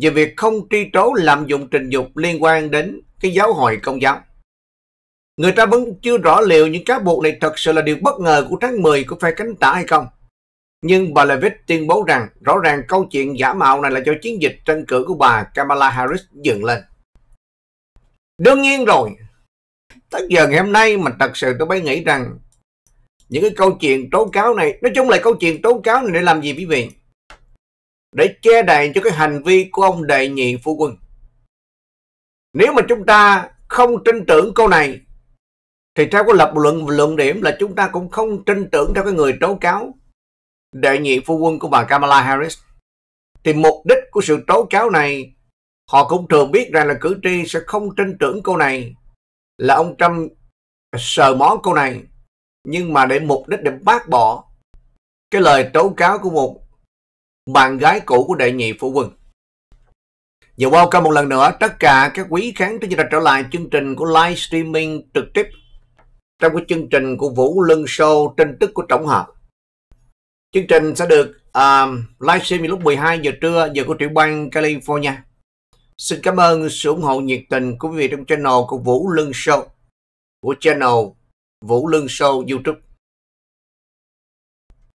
về việc không truy tố lạm dụng tình dục liên quan đến cái giáo hội công giáo. Người ta vẫn chưa rõ liệu những cáo buộc này thật sự là điều bất ngờ của tháng 10 của phe cánh tả hay không. Nhưng bà Levitt tuyên bố rằng rõ ràng câu chuyện giả mạo này là do chiến dịch tranh cử của bà Kamala Harris dựng lên. Đương nhiên rồi, tới giờ ngày hôm nay mà thật sự tôi mới nghĩ rằng những cái câu chuyện tố cáo này nói chung là câu chuyện tố cáo này để làm gì quý vị? Để che đậy cho cái hành vi của ông đệ nhị phu quân. Nếu mà chúng ta không tin tưởng câu này thì theo cái lập luận luận điểm là chúng ta cũng không tin tưởng theo cái người tố cáo đệ nhị phu quân của bà Kamala Harris. Thì mục đích của sự tố cáo này họ cũng thường biết rằng là cử tri sẽ không tin tưởng câu này là ông Trump sờ mó câu này nhưng mà để mục đích để bác bỏ cái lời tố cáo của một bạn gái cũ của đệ nhị phụ quân. Và welcome một lần nữa tất cả các quý khán thính giả trở lại chương trình của live streaming trực tiếp trong cái chương trình của Vũ Lân Show tin tức của tổng hợp. Chương trình sẽ được uh, live stream lúc 12 giờ trưa giờ của tiểu bang California. Xin cảm ơn sự ủng hộ nhiệt tình của quý vị trong channel của Vũ Lân Show, của channel Vũ Lương Show YouTube.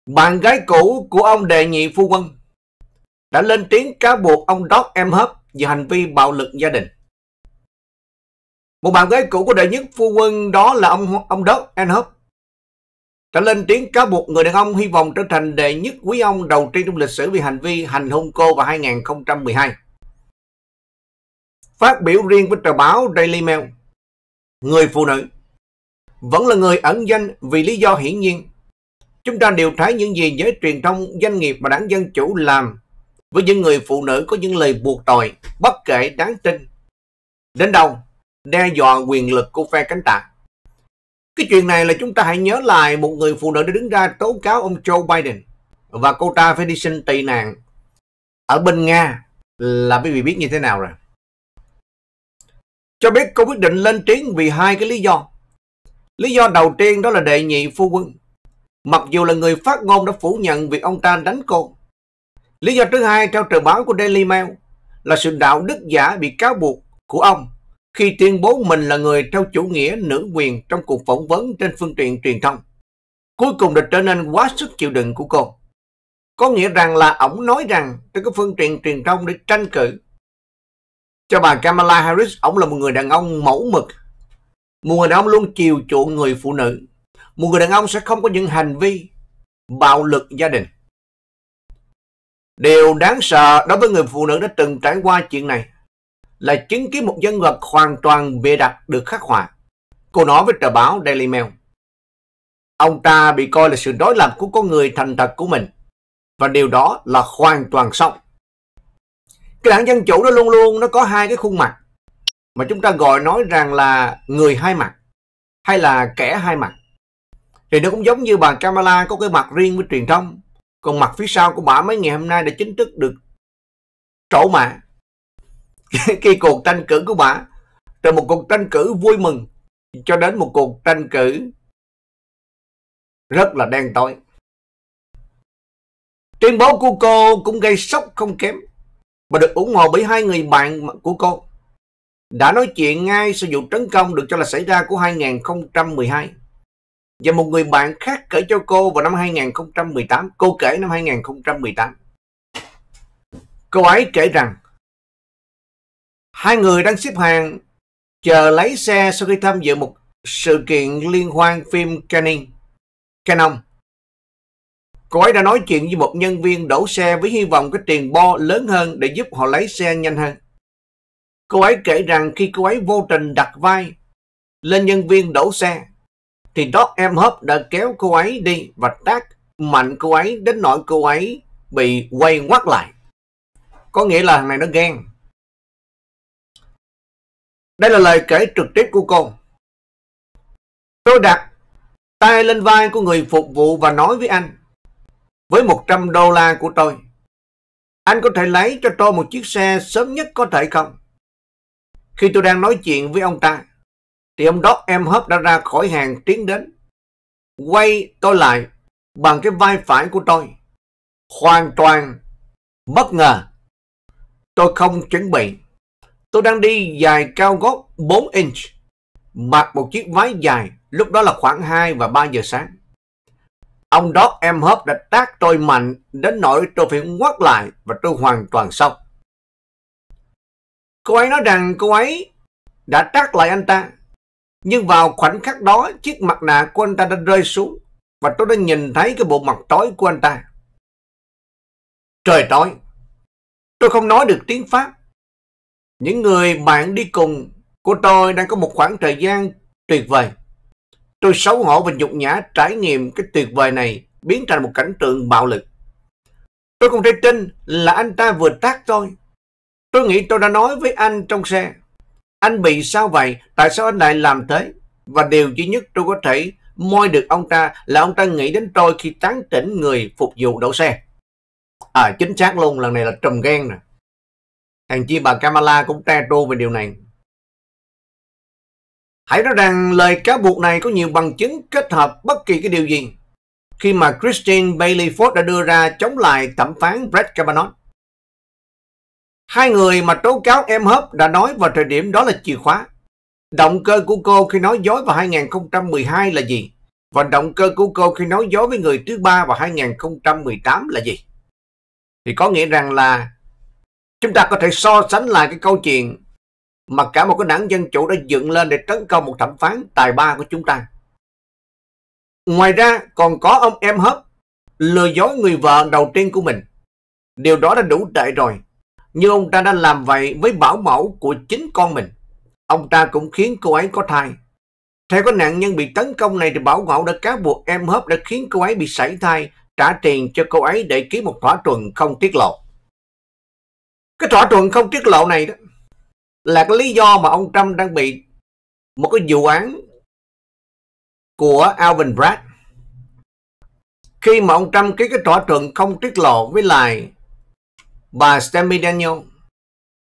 Bạn gái cũ của ông đề nhị phu quân đã lên tiếng cáo buộc ông Doc em hấp về hành vi bạo lực gia đình. Một bạn gái cũ của đệ nhất phu quân đó là ông ông Doc em hấp đã lên tiếng cáo buộc người đàn ông hy vọng trở thành đệ nhất quý ông đầu tiên trong lịch sử vì hành vi hành hung cô vào 2012. Phát biểu riêng với tờ báo Daily Mail, người phụ nữ vẫn là người ẩn danh vì lý do hiển nhiên. Chúng ta đều thấy những gì giới truyền thông, doanh nghiệp và đảng Dân Chủ làm với những người phụ nữ có những lời buộc tội, bất kể đáng tin. Đến đâu, đe dọa quyền lực của phe cánh tả. Cái chuyện này là chúng ta hãy nhớ lại một người phụ nữ đã đứng ra tố cáo ông Joe Biden và cô ta phải đi xin tị nạn ở bên Nga là quý vị biết như thế nào rồi. Cho biết cô quyết định lên tiếng vì hai cái lý do. Lý do đầu tiên đó là đệ nhị phu quân. Mặc dù là người phát ngôn đã phủ nhận việc ông ta đánh cô. Lý do thứ hai theo tờ báo của Daily Mail là sự đạo đức giả bị cáo buộc của ông khi tuyên bố mình là người theo chủ nghĩa nữ quyền trong cuộc phỏng vấn trên phương tiện truyền thông. Cuối cùng đã trở nên quá sức chịu đựng của cô. Có nghĩa rằng là ổng nói rằng trên cái phương tiện truyền thông để tranh cử cho bà Kamala Harris, ông là một người đàn ông mẫu mực. Một người đàn ông luôn chiều chuộng người phụ nữ. Một người đàn ông sẽ không có những hành vi bạo lực gia đình. Điều đáng sợ đối với người phụ nữ đã từng trải qua chuyện này là chứng kiến một nhân vật hoàn toàn bịa đặt được khắc họa. Cô nói với tờ báo Daily Mail. Ông ta bị coi là sự đối lập của con người thành thật của mình và điều đó là hoàn toàn xong. Cái đảng Dân Chủ nó luôn luôn nó có hai cái khuôn mặt mà chúng ta gọi nói rằng là người hai mặt hay là kẻ hai mặt. Thì nó cũng giống như bà Kamala có cái mặt riêng với truyền thông, còn mặt phía sau của bà mấy ngày hôm nay đã chính thức được trổ mạ khi cuộc tranh cử của bà từ một cuộc tranh cử vui mừng, cho đến một cuộc tranh cử rất là đen tối. Tuyên bố của cô cũng gây sốc không kém và được ủng hộ bởi hai người bạn của cô. Đã nói chuyện ngay sau vụ tấn công được cho là xảy ra của 2012. Và một người bạn khác kể cho cô vào năm 2018. Cô kể năm 2018. Cô ấy kể rằng, hai người đang xếp hàng chờ lấy xe sau khi tham dự một sự kiện liên hoan phim Canning Canon Cô ấy đã nói chuyện với một nhân viên đổ xe với hy vọng cái tiền bo lớn hơn để giúp họ lấy xe nhanh hơn. Cô ấy kể rằng khi cô ấy vô tình đặt vai lên nhân viên đổ xe, thì Doc em hấp đã kéo cô ấy đi và tác mạnh cô ấy đến nỗi cô ấy bị quay ngoắt lại. Có nghĩa là thằng này nó ghen. Đây là lời kể trực tiếp của cô. Tôi đặt tay lên vai của người phục vụ và nói với anh với 100 đô la của tôi. Anh có thể lấy cho tôi một chiếc xe sớm nhất có thể không? Khi tôi đang nói chuyện với ông ta, thì ông đó em hấp đã ra khỏi hàng tiến đến. Quay tôi lại bằng cái vai phải của tôi. Hoàn toàn bất ngờ. Tôi không chuẩn bị. Tôi đang đi dài cao gót 4 inch, mặc một chiếc váy dài, lúc đó là khoảng 2 và 3 giờ sáng. Ông đó em hớp đã tác tôi mạnh đến nỗi tôi phải ngoắt lại và tôi hoàn toàn xong. Cô ấy nói rằng cô ấy đã tác lại anh ta. Nhưng vào khoảnh khắc đó, chiếc mặt nạ của anh ta đã rơi xuống và tôi đã nhìn thấy cái bộ mặt tối của anh ta. Trời tối, tôi không nói được tiếng Pháp. Những người bạn đi cùng của tôi đang có một khoảng thời gian tuyệt vời. Tôi xấu hổ và nhục nhã trải nghiệm cái tuyệt vời này biến thành một cảnh tượng bạo lực. Tôi không thể tin là anh ta vừa tác tôi. Tôi nghĩ tôi đã nói với anh trong xe. Anh bị sao vậy? Tại sao anh lại làm thế? Và điều duy nhất tôi có thể moi được ông ta là ông ta nghĩ đến tôi khi tán tỉnh người phục vụ đậu xe. À chính xác luôn, lần này là trùm ghen nè. Hàng chi bà Kamala cũng tre trô về điều này. Hãy nói rằng lời cáo buộc này có nhiều bằng chứng kết hợp bất kỳ cái điều gì khi mà Christine Bailey Ford đã đưa ra chống lại thẩm phán Brett Kavanaugh. Hai người mà tố cáo em hấp đã nói vào thời điểm đó là chìa khóa. Động cơ của cô khi nói dối vào 2012 là gì? Và động cơ của cô khi nói dối với người thứ ba vào 2018 là gì? Thì có nghĩa rằng là chúng ta có thể so sánh lại cái câu chuyện mà cả một cái đảng Dân Chủ đã dựng lên để tấn công một thẩm phán tài ba của chúng ta. Ngoài ra còn có ông em hấp lừa dối người vợ đầu tiên của mình. Điều đó đã đủ tệ rồi. Nhưng ông ta đã làm vậy với bảo mẫu của chính con mình. Ông ta cũng khiến cô ấy có thai. Theo có nạn nhân bị tấn công này thì Bảo mẫu đã cáo buộc em hấp đã khiến cô ấy bị sảy thai, trả tiền cho cô ấy để ký một thỏa thuận không tiết lộ. Cái thỏa thuận không tiết lộ này đó là cái lý do mà ông Trump đang bị một cái vụ án của Alvin Bragg. Khi mà ông Trump ký cái thỏa thuận không tiết lộ với lại bà Stormy Daniel,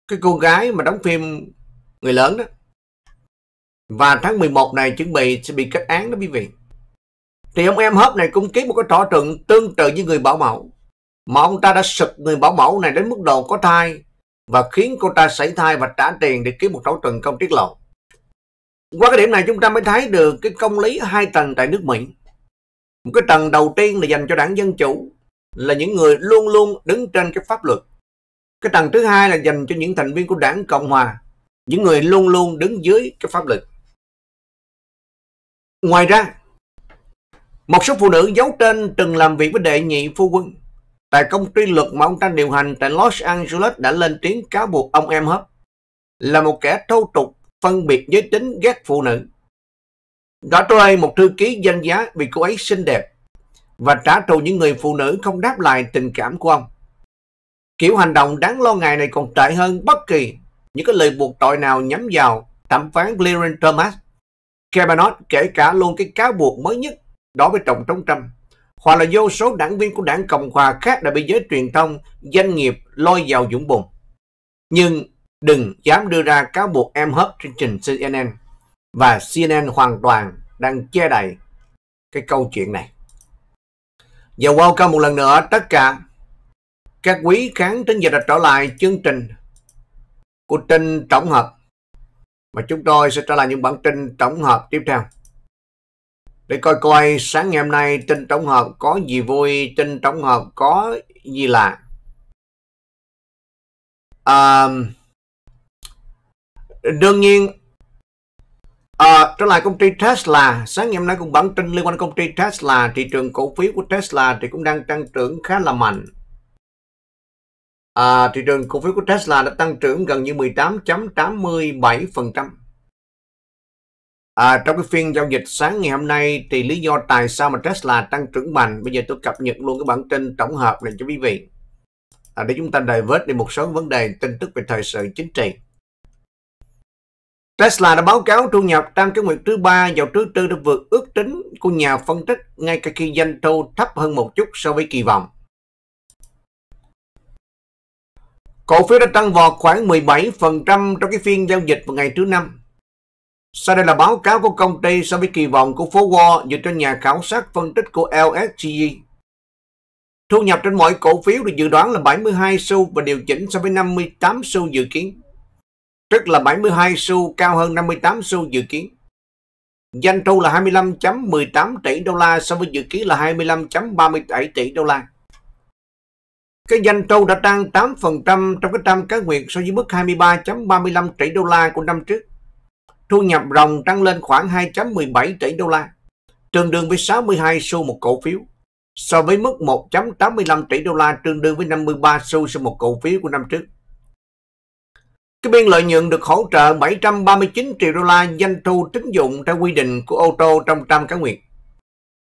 cái cô gái mà đóng phim người lớn đó, và tháng 11 này chuẩn bị sẽ bị kết án đó quý vị. Thì ông em hớp này cũng ký một cái thỏa thuận tương tự như người bảo mẫu. Mà ông ta đã sực người bảo mẫu này đến mức độ có thai và khiến cô ta sảy thai và trả tiền để kiếm một thỏa thuận không tiết lộ. Qua cái điểm này chúng ta mới thấy được cái công lý hai tầng tại nước Mỹ. Một cái tầng đầu tiên là dành cho đảng Dân Chủ, là những người luôn luôn đứng trên cái pháp luật. Cái tầng thứ hai là dành cho những thành viên của đảng Cộng Hòa, những người luôn luôn đứng dưới cái pháp luật. Ngoài ra, một số phụ nữ giấu tên từng làm việc với đệ nhị phu quân tại công ty luật mà ông ta điều hành tại Los Angeles đã lên tiếng cáo buộc ông em hấp là một kẻ thô tục phân biệt giới tính ghét phụ nữ. Đã thuê một thư ký danh giá vì cô ấy xinh đẹp và trả thù những người phụ nữ không đáp lại tình cảm của ông. Kiểu hành động đáng lo ngại này còn tệ hơn bất kỳ những cái lời buộc tội nào nhắm vào thẩm phán Clarence Thomas Kavanaugh kể cả luôn cái cáo buộc mới nhất đối với Tổng thống Trump, hoặc là vô số đảng viên của đảng Cộng Hòa khác đã bị giới truyền thông, doanh nghiệp lôi vào dũng bùn. Nhưng đừng dám đưa ra cáo buộc em hấp trên trình CNN và CNN hoàn toàn đang che đậy cái câu chuyện này. Và welcome một lần nữa tất cả các quý khán thính giả đã trở lại chương trình của tin tổng hợp mà chúng tôi sẽ trở lại những bản tin tổng hợp tiếp theo. Để coi coi sáng ngày hôm nay tin tổng hợp có gì vui, tin tổng hợp có gì lạ. À, đương nhiên à, trở lại công ty Tesla sáng ngày hôm nay cũng bản tin liên quan đến công ty Tesla thị trường cổ phiếu của Tesla thì cũng đang tăng trưởng khá là mạnh à, thị trường cổ phiếu của Tesla đã tăng trưởng gần như 18.87%. À, trong cái phiên giao dịch sáng ngày hôm nay thì lý do tại sao mà Tesla tăng trưởng mạnh bây giờ tôi cập nhật luôn cái bản tin tổng hợp này cho quý vị à, để chúng ta đề vết đi một số vấn đề tin tức về thời sự chính trị. Tesla đã báo cáo thu nhập tăng cái nguyệt thứ ba vào thứ tư đã vượt ước tính của nhà phân tích ngay cả khi doanh thu thấp hơn một chút so với kỳ vọng. Cổ phiếu đã tăng vọt khoảng 17% trong cái phiên giao dịch vào ngày thứ năm. Sau đây là báo cáo của công ty so với kỳ vọng của phố Wall dựa trên nhà khảo sát phân tích của LSGE. Thu nhập trên mỗi cổ phiếu được dự đoán là 72 xu và điều chỉnh so với 58 xu dự kiến. Tức là 72 xu cao hơn 58 xu dự kiến. Doanh thu là 25.18 tỷ đô la so với dự kiến là 25.37 tỷ đô la. Cái doanh thu đã tăng 8% trong cái trăm cá nguyệt so với mức 23.35 tỷ đô la của năm trước. Thu nhập ròng tăng lên khoảng 2.17 tỷ đô la, tương đương với 62 xu một cổ phiếu, so với mức 1.85 tỷ đô la tương đương với 53 xu cho một cổ phiếu của năm trước. Cái biên lợi nhuận được hỗ trợ 739 triệu đô la doanh thu tín dụng theo quy định của ô tô trong trăm cá nguyệt.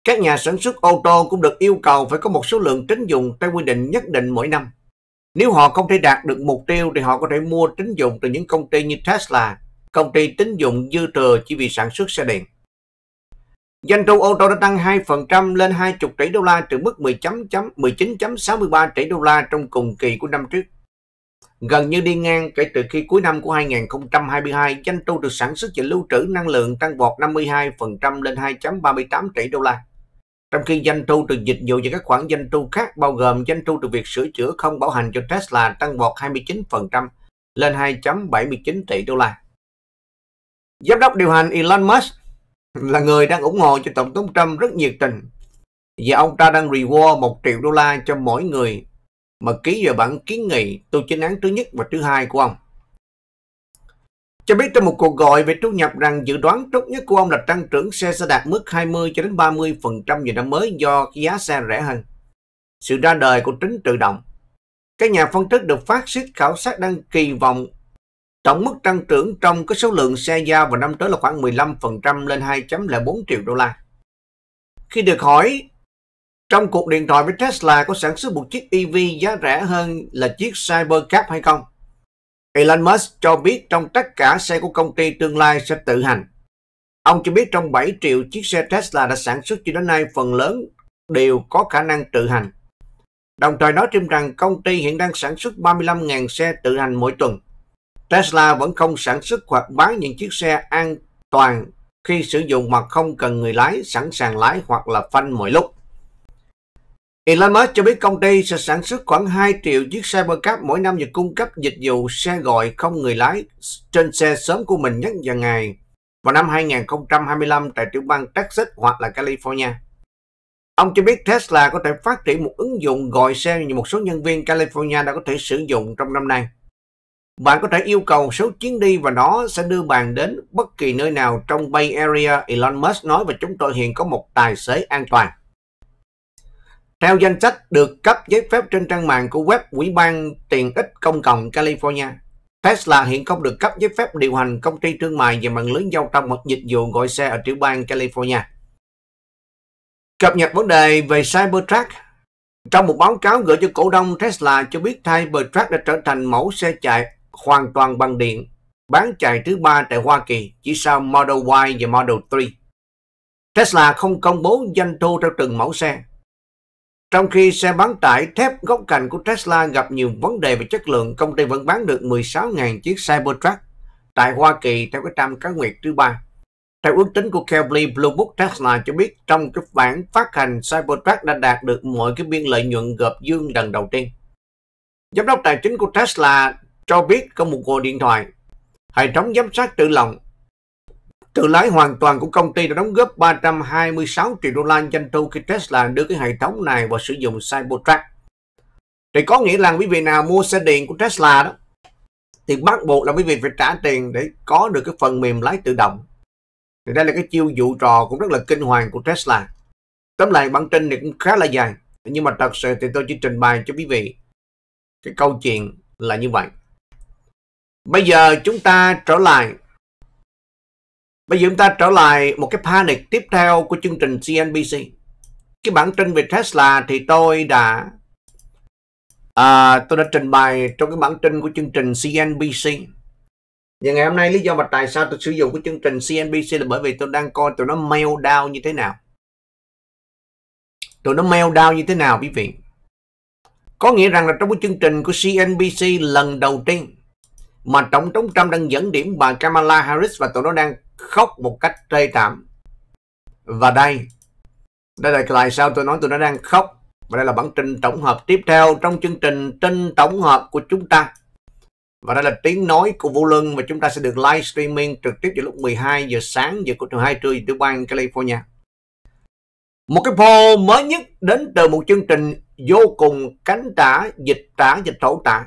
Các nhà sản xuất ô tô cũng được yêu cầu phải có một số lượng tín dụng theo quy định nhất định mỗi năm. Nếu họ không thể đạt được mục tiêu thì họ có thể mua tín dụng từ những công ty như Tesla, công ty tín dụng dư thừa chỉ vì sản xuất xe điện. Doanh thu ô tô đã tăng 2% lên 20 tỷ đô la từ mức 19.63 tỷ đô la trong cùng kỳ của năm trước. Gần như đi ngang kể từ khi cuối năm của 2022, doanh thu được sản xuất và lưu trữ năng lượng tăng vọt 52% lên 2.38 tỷ đô la. Trong khi doanh thu từ dịch vụ và các khoản doanh thu khác bao gồm doanh thu từ việc sửa chữa không bảo hành cho Tesla tăng vọt 29% lên 2.79 tỷ đô la. Giám đốc điều hành Elon Musk là người đang ủng hộ cho Tổng thống Trump rất nhiệt tình và ông ta đang reward 1 triệu đô la cho mỗi người mà ký vào bản kiến nghị tu chính án thứ nhất và thứ hai của ông. Cho biết trong một cuộc gọi về thu nhập rằng dự đoán tốt nhất của ông là tăng trưởng xe sẽ đạt mức 20 cho đến 30% vào năm mới do giá xe rẻ hơn. Sự ra đời của tính tự động. Các nhà phân tích được phát xít khảo sát đang kỳ vọng Tổng mức tăng trưởng trong cái số lượng xe giao vào năm tới là khoảng 15% lên 2.4 triệu đô la. Khi được hỏi, trong cuộc điện thoại với Tesla có sản xuất một chiếc EV giá rẻ hơn là chiếc Cybercab hay không? Elon Musk cho biết trong tất cả xe của công ty tương lai sẽ tự hành. Ông cho biết trong 7 triệu chiếc xe Tesla đã sản xuất cho đến nay, phần lớn đều có khả năng tự hành. Đồng thời nói thêm rằng công ty hiện đang sản xuất 35.000 xe tự hành mỗi tuần. Tesla vẫn không sản xuất hoặc bán những chiếc xe an toàn khi sử dụng mà không cần người lái, sẵn sàng lái hoặc là phanh mọi lúc. Elon Musk cho biết công ty sẽ sản xuất khoảng 2 triệu chiếc Cybercab mỗi năm và cung cấp dịch vụ xe gọi không người lái trên xe sớm của mình nhất vào ngày vào năm 2025 tại tiểu bang Texas hoặc là California. Ông cho biết Tesla có thể phát triển một ứng dụng gọi xe như một số nhân viên California đã có thể sử dụng trong năm nay. Bạn có thể yêu cầu số chuyến đi và nó sẽ đưa bạn đến bất kỳ nơi nào trong Bay Area, Elon Musk nói và chúng tôi hiện có một tài xế an toàn. Theo danh sách được cấp giấy phép trên trang mạng của web Ủy ban Tiền ích Công cộng California, Tesla hiện không được cấp giấy phép điều hành công ty thương mại và mạng lưới giao thông hoặc dịch vụ gọi xe ở tiểu bang California. Cập nhật vấn đề về Cybertruck Trong một báo cáo gửi cho cổ đông Tesla cho biết Cybertruck đã trở thành mẫu xe chạy hoàn toàn bằng điện, bán chạy thứ ba tại Hoa Kỳ chỉ sau Model Y và Model 3. Tesla không công bố doanh thu theo từng mẫu xe. Trong khi xe bán tải thép góc cạnh của Tesla gặp nhiều vấn đề về chất lượng, công ty vẫn bán được 16.000 chiếc Cybertruck tại Hoa Kỳ theo cái trăm cá nguyệt thứ ba. Theo ước tính của Kelly Blue Book Tesla cho biết trong cái bản phát hành Cybertruck đã đạt được mọi cái biên lợi nhuận gợp dương lần đầu tiên. Giám đốc tài chính của Tesla cho biết có một cuộc điện thoại. Hệ thống giám sát tự động tự lái hoàn toàn của công ty đã đóng góp 326 triệu đô la doanh thu khi Tesla đưa cái hệ thống này vào sử dụng Cybertruck. Thì có nghĩa là quý vị nào mua xe điện của Tesla đó, thì bắt buộc là quý vị phải trả tiền để có được cái phần mềm lái tự động. Thì đây là cái chiêu dụ trò cũng rất là kinh hoàng của Tesla. Tóm lại, bản tin này cũng khá là dài. Nhưng mà thật sự thì tôi chỉ trình bày cho quý vị cái câu chuyện là như vậy. Bây giờ chúng ta trở lại Bây giờ chúng ta trở lại một cái panic tiếp theo của chương trình CNBC. Cái bản tin về Tesla thì tôi đã à, tôi đã trình bày trong cái bản tin của chương trình CNBC. Và ngày hôm nay lý do mà tại sao tôi sử dụng cái chương trình CNBC là bởi vì tôi đang coi tụi nó mail down như thế nào. Tụi nó mail down như thế nào quý vị? Có nghĩa rằng là trong cái chương trình của CNBC lần đầu tiên mà Tổng thống Trump đang dẫn điểm bà Kamala Harris và tụi nó đang khóc một cách trê tạm. Và đây, đây là tại sao tôi nói tụi nó đang khóc. Và đây là bản tin tổng hợp tiếp theo trong chương trình tin tổng hợp của chúng ta. Và đây là tiếng nói của Vũ Lân và chúng ta sẽ được live streaming trực tiếp vào lúc 12 giờ sáng giờ của thứ hai trưa từ bang California. Một cái poll mới nhất đến từ một chương trình vô cùng cánh tả dịch tả dịch thổ tả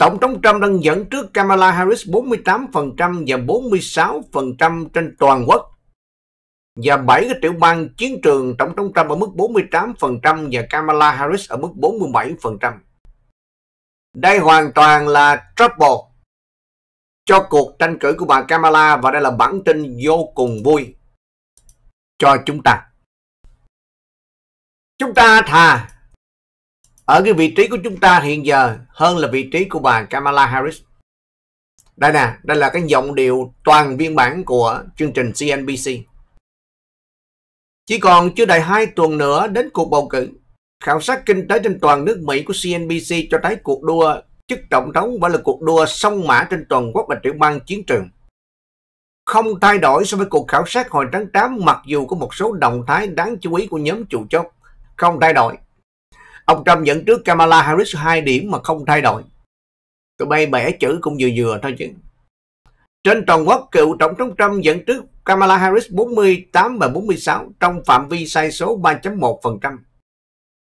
Tổng thống Trump đang dẫn trước Kamala Harris 48% và 46% trên toàn quốc. Và 7 cái tiểu bang chiến trường Tổng thống Trump ở mức 48% và Kamala Harris ở mức 47%. Đây hoàn toàn là trouble cho cuộc tranh cử của bà Kamala và đây là bản tin vô cùng vui cho chúng ta. Chúng ta thà ở cái vị trí của chúng ta hiện giờ hơn là vị trí của bà Kamala Harris. Đây nè, đây là cái giọng điệu toàn biên bản của chương trình CNBC. Chỉ còn chưa đầy 2 tuần nữa đến cuộc bầu cử. Khảo sát kinh tế trên toàn nước Mỹ của CNBC cho thấy cuộc đua chức tổng thống vẫn là cuộc đua song mã trên toàn quốc và tiểu bang chiến trường. Không thay đổi so với cuộc khảo sát hồi tháng 8 mặc dù có một số động thái đáng chú ý của nhóm chủ chốt. Không thay đổi. Ông Trump dẫn trước Kamala Harris 2 điểm mà không thay đổi. Tụi bay bẻ chữ cũng vừa vừa thôi chứ. Trên toàn quốc, cựu Tổng thống Trump dẫn trước Kamala Harris 48 và 46 trong phạm vi sai số 3.1%.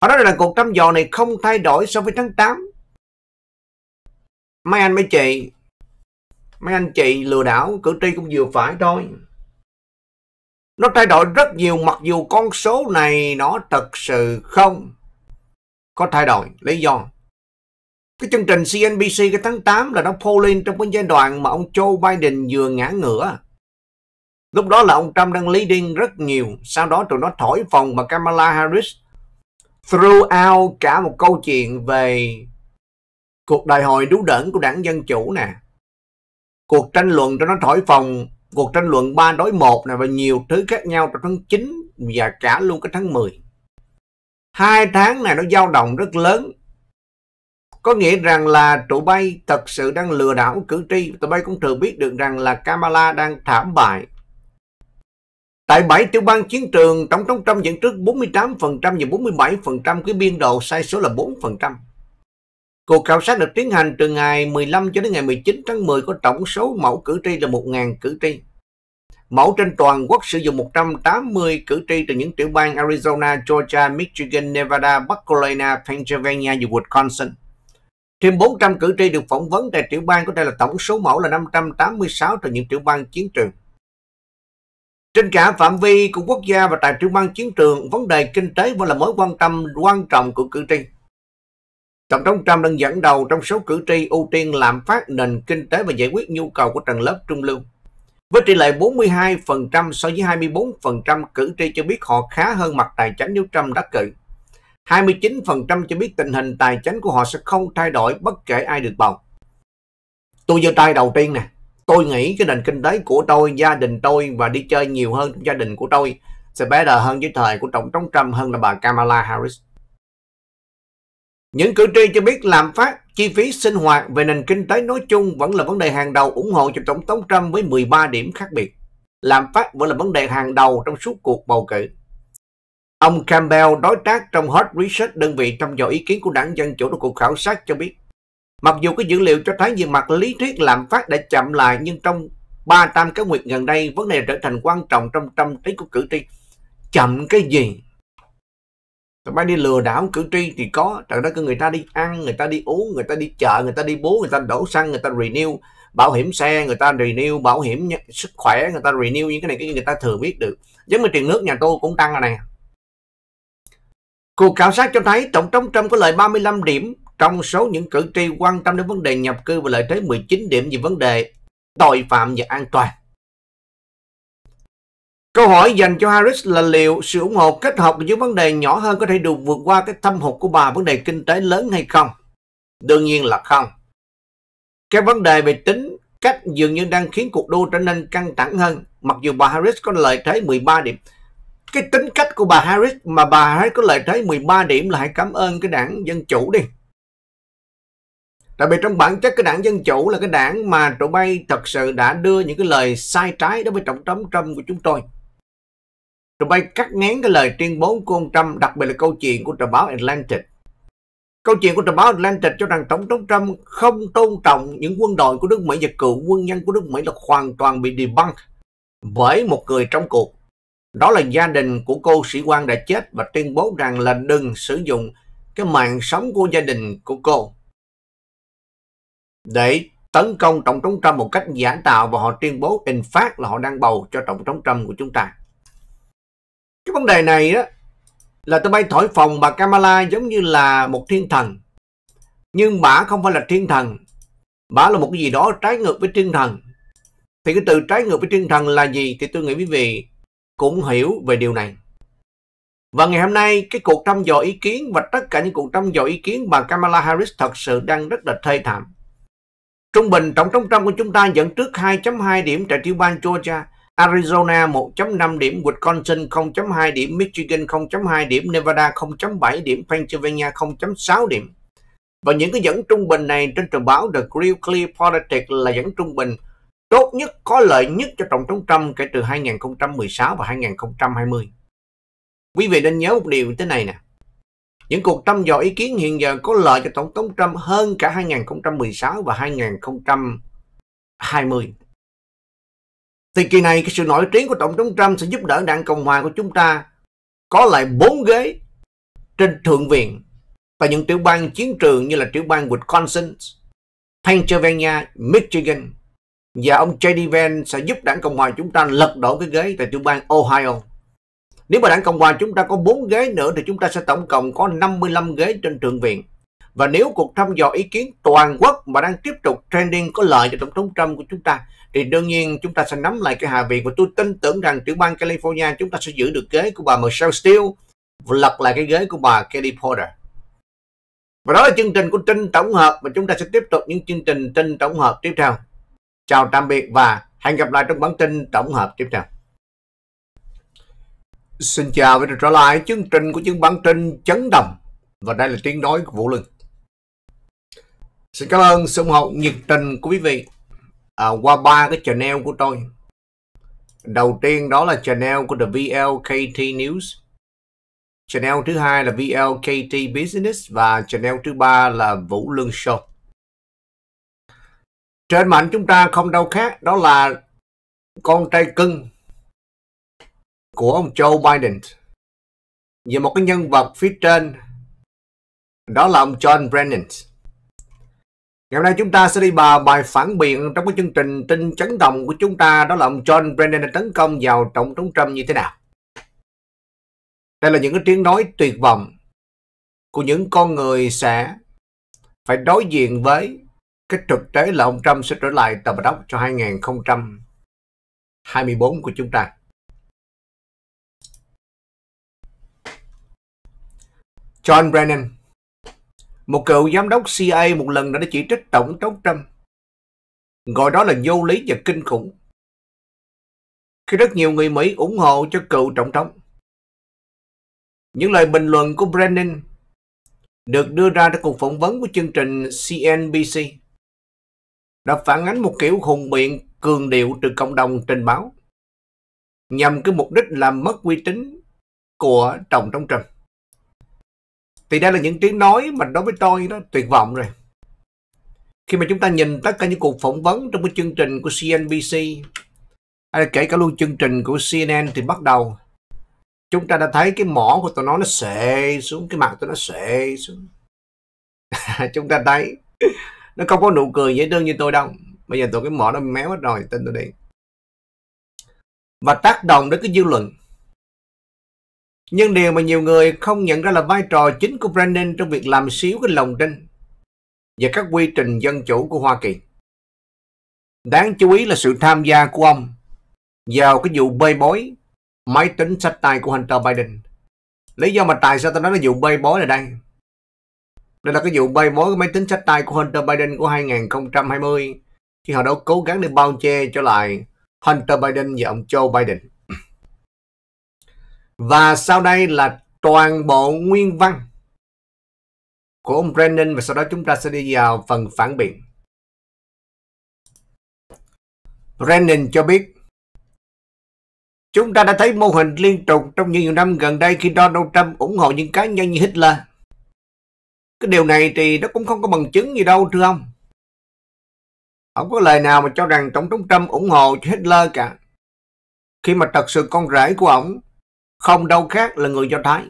Họ nói là cuộc thăm dò này không thay đổi so với tháng 8. Mấy anh mấy chị, mấy anh chị lừa đảo cử tri cũng vừa phải thôi. Nó thay đổi rất nhiều mặc dù con số này nó thật sự không có thay đổi lý do cái chương trình CNBC cái tháng 8 là nó polling trong cái giai đoạn mà ông Joe Biden vừa ngã ngửa. Lúc đó là ông Trump đang leading rất nhiều, sau đó tụi nó thổi phòng mà Kamala Harris throughout cả một câu chuyện về cuộc đại hội đú đẩn của đảng Dân Chủ nè. Cuộc tranh luận cho nó thổi phòng cuộc tranh luận ba đối một này và nhiều thứ khác nhau trong tháng 9 và cả luôn cái tháng 10. Hai tháng này nó dao động rất lớn có nghĩa rằng là tụi bay thật sự đang lừa đảo cử tri. Tụi bay cũng thừa biết được rằng là Kamala đang thảm bại. Tại bảy tiểu bang chiến trường, Tổng thống Trump dẫn trước 48% và 47% cái biên độ sai số là 4%. Cuộc khảo sát được tiến hành từ ngày 15 cho đến ngày 19 tháng 10 có tổng số mẫu cử tri là 1.000 cử tri. Mẫu trên toàn quốc sử dụng 180 cử tri từ những tiểu bang Arizona, Georgia, Michigan, Nevada, Bắc Carolina, Pennsylvania và Wisconsin. Thêm 400 cử tri được phỏng vấn tại tiểu bang có đây là tổng số mẫu là 586 từ những tiểu bang chiến trường. Trên cả phạm vi của quốc gia và tại tiểu bang chiến trường, vấn đề kinh tế vẫn là mối quan tâm quan trọng của cử tri. Tổng thống Trump đang dẫn đầu trong số cử tri ưu tiên làm phát nền kinh tế và giải quyết nhu cầu của tầng lớp trung lưu. Với tỷ lệ 42% so với 24% cử tri cho biết họ khá hơn mặt tài chính nếu Trump đắc cử. 29% cho biết tình hình tài chính của họ sẽ không thay đổi bất kể ai được bầu. Tôi giơ tay đầu tiên nè. Tôi nghĩ cái nền kinh tế của tôi, gia đình tôi và đi chơi nhiều hơn trong gia đình của tôi sẽ better hơn với thời của Tổng thống Trump hơn là bà Kamala Harris. Những cử tri cho biết làm phát chi phí sinh hoạt về nền kinh tế nói chung vẫn là vấn đề hàng đầu ủng hộ cho Tổng thống Trump với 13 điểm khác biệt. Làm phát vẫn là vấn đề hàng đầu trong suốt cuộc bầu cử. Ông Campbell, đối tác trong Hot Research, đơn vị thăm dò ý kiến của đảng Dân Chủ trong cuộc khảo sát cho biết, mặc dù cái dữ liệu cho thấy về mặt lý thuyết lạm phát đã chậm lại, nhưng trong ba tam cái nguyệt gần đây, vấn đề trở thành quan trọng trong tâm trí của cử tri. Chậm cái gì? Tụi bay đi lừa đảo cử tri thì có, trận đó cứ người ta đi ăn, người ta đi uống, người ta đi chợ, người ta đi bố, người ta đổ xăng, người ta renew bảo hiểm xe, người ta renew bảo hiểm sức khỏe, người ta renew những cái này cái người ta thừa biết được. Giống như tiền nước nhà tôi cũng tăng rồi nè Cuộc khảo sát cho thấy Tổng thống Trump có lợi 35 điểm trong số những cử tri quan tâm đến vấn đề nhập cư và lợi thế 19 điểm về vấn đề tội phạm và an toàn. Câu hỏi dành cho Harris là liệu sự ủng hộ kết hợp với vấn đề nhỏ hơn có thể được vượt qua cái thâm hụt của bà vấn đề kinh tế lớn hay không? Đương nhiên là không. Cái vấn đề về tính cách dường như đang khiến cuộc đua trở nên căng thẳng hơn, mặc dù bà Harris có lợi thế 13 điểm cái tính cách của bà Harris mà bà Harris có lợi thế 13 điểm là hãy cảm ơn cái đảng Dân Chủ đi. Tại vì trong bản chất cái đảng Dân Chủ là cái đảng mà tụi bay thật sự đã đưa những cái lời sai trái đối với Tổng thống Trump của chúng tôi. Tụi bay cắt ngán cái lời tuyên bố của ông Trump, đặc biệt là câu chuyện của tờ báo Atlantic. Câu chuyện của tờ báo Atlantic cho rằng Tổng thống Trump không tôn trọng những quân đội của nước Mỹ và cựu quân nhân của nước Mỹ là hoàn toàn bị debunk bởi một người trong cuộc đó là gia đình của cô sĩ quan đã chết và tuyên bố rằng là đừng sử dụng cái mạng sống của gia đình của cô để tấn công Tổng thống Trump một cách giả tạo và họ tuyên bố in phát là họ đang bầu cho Tổng thống Trump của chúng ta. Cái vấn đề này á, là tôi bay thổi phòng bà Kamala giống như là một thiên thần. Nhưng bà không phải là thiên thần. Bà là một cái gì đó trái ngược với thiên thần. Thì cái từ trái ngược với thiên thần là gì? Thì tôi nghĩ quý vị cũng hiểu về điều này. Và ngày hôm nay, cái cuộc thăm dò ý kiến và tất cả những cuộc thăm dò ý kiến bà Kamala Harris thật sự đang rất là thê thảm. Trung bình, Tổng thống Trump của chúng ta dẫn trước 2.2 điểm tại tiểu bang Georgia, Arizona 1.5 điểm, Wisconsin 0.2 điểm, Michigan 0.2 điểm, Nevada 0.7 điểm, Pennsylvania 0.6 điểm. Và những cái dẫn trung bình này trên tờ báo The Real Clear Politics là dẫn trung bình tốt nhất, có lợi nhất cho Tổng thống Trump kể từ 2016 và 2020. Quý vị nên nhớ một điều như thế này nè. Những cuộc thăm dò ý kiến hiện giờ có lợi cho Tổng thống Trump hơn cả 2016 và 2020. Thì kỳ này, cái sự nổi tiếng của Tổng thống Trump sẽ giúp đỡ đảng Cộng hòa của chúng ta có lại 4 ghế trên Thượng viện và những tiểu bang chiến trường như là tiểu bang Wisconsin, Pennsylvania, Michigan, và ông J.D. Vance sẽ giúp đảng Cộng hòa chúng ta lật đổ cái ghế tại tiểu bang Ohio. Nếu mà đảng Cộng hòa chúng ta có 4 ghế nữa thì chúng ta sẽ tổng cộng có 55 ghế trên thượng viện. Và nếu cuộc thăm dò ý kiến toàn quốc mà đang tiếp tục trending có lợi cho Tổng thống Trump của chúng ta, thì đương nhiên chúng ta sẽ nắm lại cái hạ viện và tôi tin tưởng rằng tiểu bang California chúng ta sẽ giữ được ghế của bà Michelle Steele và lật lại cái ghế của bà Kelly Porter. Và đó là chương trình của tin tổng hợp và chúng ta sẽ tiếp tục những chương trình tin tổng hợp tiếp theo. Chào tạm biệt và hẹn gặp lại trong bản tin tổng hợp tiếp theo. Xin chào và trở lại chương trình của chương bản tin chấn động và đây là tiếng nói của Vũ Lương. Xin cảm ơn sự ủng hộ nhiệt tình của quý vị à, qua ba cái channel của tôi. Đầu tiên đó là channel của The VLKT News. Channel thứ hai là VLKT Business và channel thứ ba là Vũ Lương Show. Trên mạng chúng ta không đâu khác đó là con trai cưng của ông Joe Biden và một cái nhân vật phía trên đó là ông John Brennan. Ngày hôm nay chúng ta sẽ đi vào bài phản biện trong cái chương trình tin chấn động của chúng ta đó là ông John Brennan đã tấn công vào Tổng thống Trump như thế nào. Đây là những cái tiếng nói tuyệt vọng của những con người sẽ phải đối diện với cái thực tế là ông Trump sẽ trở lại tầm đốc cho 2024 của chúng ta. John Brennan một cựu giám đốc CIA một lần đã chỉ trích Tổng thống Trump, gọi đó là vô lý và kinh khủng. Khi rất nhiều người Mỹ ủng hộ cho cựu tổng thống. Những lời bình luận của Brennan được đưa ra trong cuộc phỏng vấn của chương trình CNBC đã phản ánh một kiểu hùng biện cường điệu từ cộng đồng trình báo nhằm cái mục đích làm mất uy tín của Tổng thống Trump. Thì đây là những tiếng nói mà đối với tôi đó tuyệt vọng rồi. Khi mà chúng ta nhìn tất cả những cuộc phỏng vấn trong cái chương trình của CNBC hay kể cả luôn chương trình của CNN thì bắt đầu, chúng ta đã thấy cái mỏ của tụi nó nó sệ xuống, cái mặt tụi nó sệ xuống. Chúng ta thấy nó không có nụ cười dễ thương như tôi đâu. Bây giờ tụi cái mỏ nó méo hết rồi, tin tôi đi. Và tác động đến cái dư luận nhưng điều mà nhiều người không nhận ra là vai trò chính của Brennan trong việc làm xíu cái lòng tin và các quy trình dân chủ của Hoa Kỳ. Đáng chú ý là sự tham gia của ông vào cái vụ bê bối máy tính sách tay của Hunter Biden. Lý do mà tại sao tôi nói là vụ bê bối là đây? Đây là cái vụ bê bối máy tính sách tay của Hunter Biden của 2020 khi họ đã cố gắng để bao che cho lại Hunter Biden và ông Joe Biden. Và sau đây là toàn bộ nguyên văn của ông Brennan và sau đó chúng ta sẽ đi vào phần phản biện. Brennan cho biết, Chúng ta đã thấy mô hình liên tục trong nhiều năm gần đây khi Donald Trump ủng hộ những cá nhân như Hitler. Cái điều này thì nó cũng không có bằng chứng gì đâu, thưa ông. Không có lời nào mà cho rằng Tổng thống Trump ủng hộ Hitler cả. Khi mà thật sự con rể của ông không đâu khác là người Do Thái.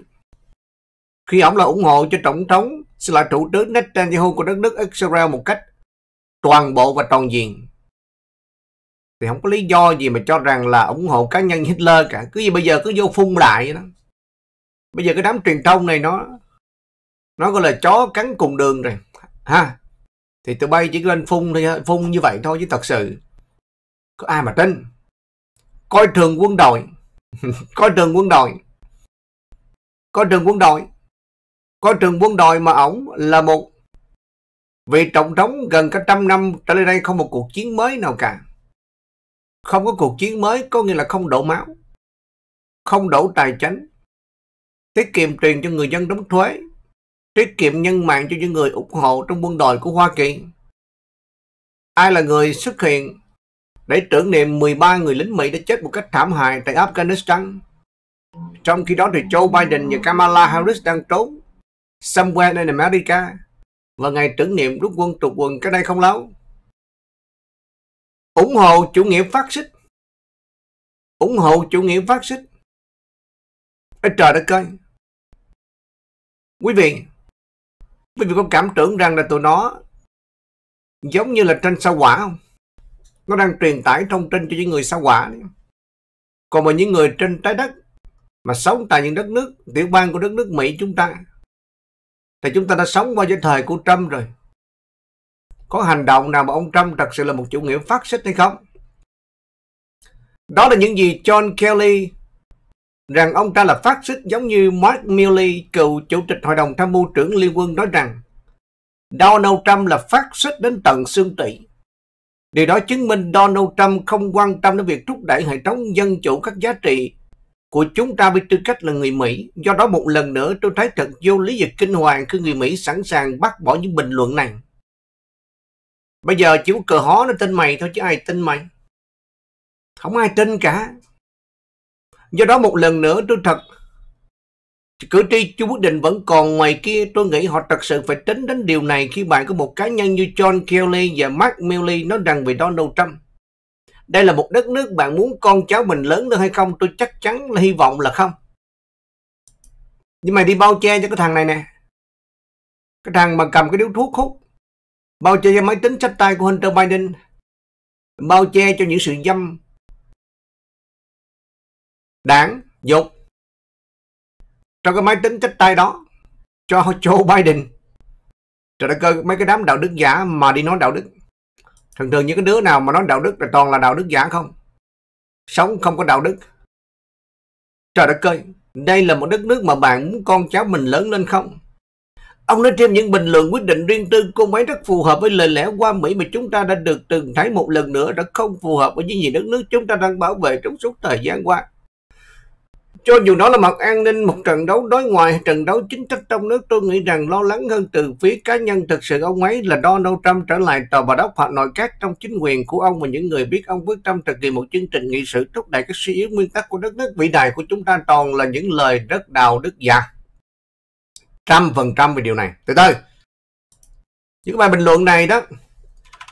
Khi ông là ủng hộ cho Tổng thống, sẽ là Thủ tướng Netanyahu của đất nước Israel một cách toàn bộ và toàn diện. Thì không có lý do gì mà cho rằng là ủng hộ cá nhân Hitler cả. Cứ gì bây giờ cứ vô phun đại vậy đó. Bây giờ cái đám truyền thông này nó nó gọi là chó cắn cùng đường rồi. Ha. Thì tụi bay chỉ lên phun thôi, phun như vậy thôi chứ thật sự có ai mà tin. Coi thường quân đội có trường quân đội. Có trường quân đội. Có trường quân đội mà ổng là một vị trọng thống gần cả trăm năm trở lại đây không một cuộc chiến mới nào cả. Không có cuộc chiến mới, có nghĩa là không đổ máu, không đổ tài chánh. Tiết kiệm tiền cho người dân đóng thuế, tiết kiệm nhân mạng cho những người ủng hộ trong quân đội của Hoa Kỳ. Ai là người xuất hiện để tưởng niệm 13 người lính Mỹ đã chết một cách thảm hại tại Afghanistan. Trong khi đó thì Joe Biden và Kamala Harris đang trốn somewhere in America và ngày tưởng niệm rút quân trục quần cái đây không lâu. ủng hộ chủ nghĩa phát xít ủng hộ chủ nghĩa phát xít Ê, trời đất ơi quý vị quý vị có cảm tưởng rằng là tụi nó giống như là tranh sao quả không nó đang truyền tải thông tin cho những người sao quả, còn mà những người trên trái đất mà sống tại những đất nước tiểu bang của đất nước Mỹ chúng ta thì chúng ta đã sống qua cái thời của Trump rồi. Có hành động nào mà ông Trump thật sự là một chủ nghĩa phát xít hay không? Đó là những gì John Kelly rằng ông ta là phát xít giống như Mark Milley, cựu chủ tịch Hội đồng Tham mưu trưởng Liên quân nói rằng Donald Trump là phát xít đến tận xương tủy. Điều đó chứng minh Donald Trump không quan tâm đến việc thúc đẩy hệ thống dân chủ các giá trị của chúng ta với tư cách là người Mỹ. Do đó một lần nữa tôi thấy thật vô lý và kinh hoàng khi người Mỹ sẵn sàng bác bỏ những bình luận này. Bây giờ chỉ có cờ hó nó tin mày thôi chứ ai tin mày. Không ai tin cả. Do đó một lần nữa tôi thật cử tri chú quyết định vẫn còn ngoài kia, tôi nghĩ họ thật sự phải tính đến điều này khi bạn có một cá nhân như John Kelly và Mark Milley nói rằng về Donald Trump. Đây là một đất nước, bạn muốn con cháu mình lớn lên hay không, tôi chắc chắn là hy vọng là không. Nhưng mày đi bao che cho cái thằng này nè. Cái thằng mà cầm cái điếu thuốc hút. Bao che cho máy tính sách tay của Hunter Biden. Bao che cho những sự dâm đảng dục trong cái máy tính cách tay đó cho Joe Biden. Trời đất ơi, mấy cái đám đạo đức giả mà đi nói đạo đức. Thường thường những cái đứa nào mà nói đạo đức là toàn là đạo đức giả không? Sống không có đạo đức. Trời đất ơi, đây là một đất nước mà bạn muốn con cháu mình lớn lên không? Ông nói thêm những bình luận quyết định riêng tư cô ấy rất phù hợp với lời lẽ qua Mỹ mà chúng ta đã được từng thấy một lần nữa đã không phù hợp với những gì đất nước chúng ta đang bảo vệ trong suốt thời gian qua. Cho dù đó là mặt an ninh, một trận đấu đối ngoại, trận đấu chính sách trong nước, tôi nghĩ rằng lo lắng hơn từ phía cá nhân thực sự ông ấy là Donald Trump trở lại tòa bà đốc hoặc nội các trong chính quyền của ông và những người biết ông quyết tâm thực hiện một chương trình nghị sự thúc đẩy các suy yếu nguyên tắc của đất nước vĩ đại của chúng ta toàn là những lời rất đào đức giả. Trăm phần trăm về điều này. Từ từ. Những bài bình luận này đó,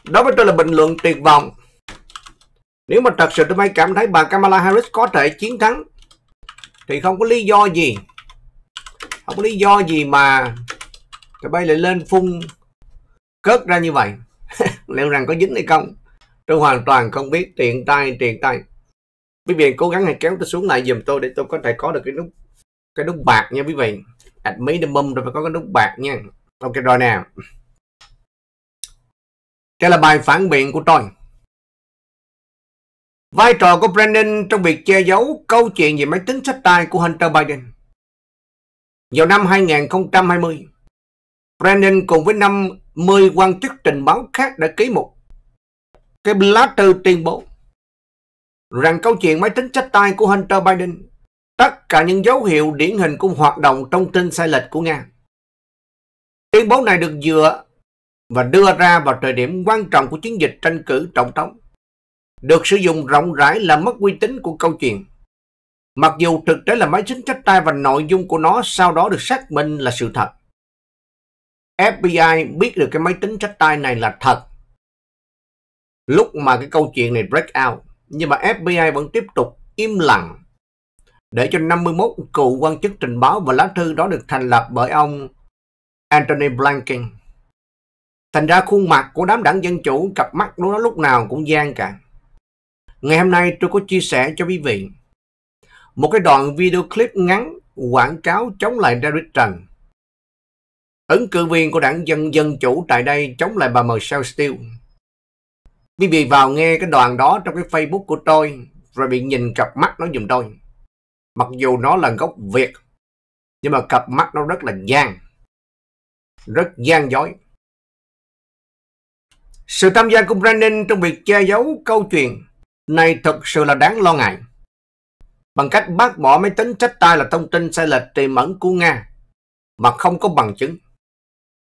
đối với tôi là bình luận tuyệt vọng. Nếu mà thật sự tôi may cảm thấy bà Kamala Harris có thể chiến thắng thì không có lý do gì. Không có lý do gì mà tụi bay lại lên phun cớt ra như vậy. Liệu rằng có dính hay không? Tôi hoàn toàn không biết. Tiền tay tiền tay. Quý vị cố gắng hãy kéo tôi xuống lại giùm tôi để tôi có thể có được cái nút cái nút bạc nha quý vị. At minimum rồi phải có cái nút bạc nha. Ok, rồi nè. Đây là bài phản biện của tôi. Vai trò của Brennan trong việc che giấu câu chuyện về máy tính sách tay của Hunter Biden. Vào năm 2020, Brennan cùng với 50 quan chức tình báo khác đã ký một cái lá thư tuyên bố rằng câu chuyện máy tính sách tay của Hunter Biden tất cả những dấu hiệu điển hình của hoạt động thông tin sai lệch của Nga. Tuyên bố này được dựa và đưa ra vào thời điểm quan trọng của chiến dịch tranh cử tổng thống được sử dụng rộng rãi làm mất uy tín của câu chuyện. Mặc dù thực tế là máy tính sách tay và nội dung của nó sau đó được xác minh là sự thật. FBI biết được cái máy tính sách tay này là thật. Lúc mà cái câu chuyện này break out, nhưng mà FBI vẫn tiếp tục im lặng để cho 51 cựu quan chức trình báo và lá thư đó được thành lập bởi ông Anthony Blinken. Thành ra khuôn mặt của đám đảng Dân Chủ cặp mắt nó lúc nào cũng gian cả. Ngày hôm nay tôi có chia sẻ cho quý vị một cái đoạn video clip ngắn quảng cáo chống lại Derek Trần. Ứng cử viên của đảng Dân Dân Chủ tại đây chống lại bà Michelle Steele. Quý vị vào nghe cái đoạn đó trong cái Facebook của tôi, rồi bị nhìn cặp mắt nó dùm tôi. Mặc dù nó là gốc Việt, nhưng mà cặp mắt nó rất là gian. Rất gian dối. Sự tham gia của Brandon trong việc che giấu câu chuyện này thực sự là đáng lo ngại. Bằng cách bác bỏ máy tính trách tay là thông tin sai lệch tiềm ẩn của Nga, mà không có bằng chứng.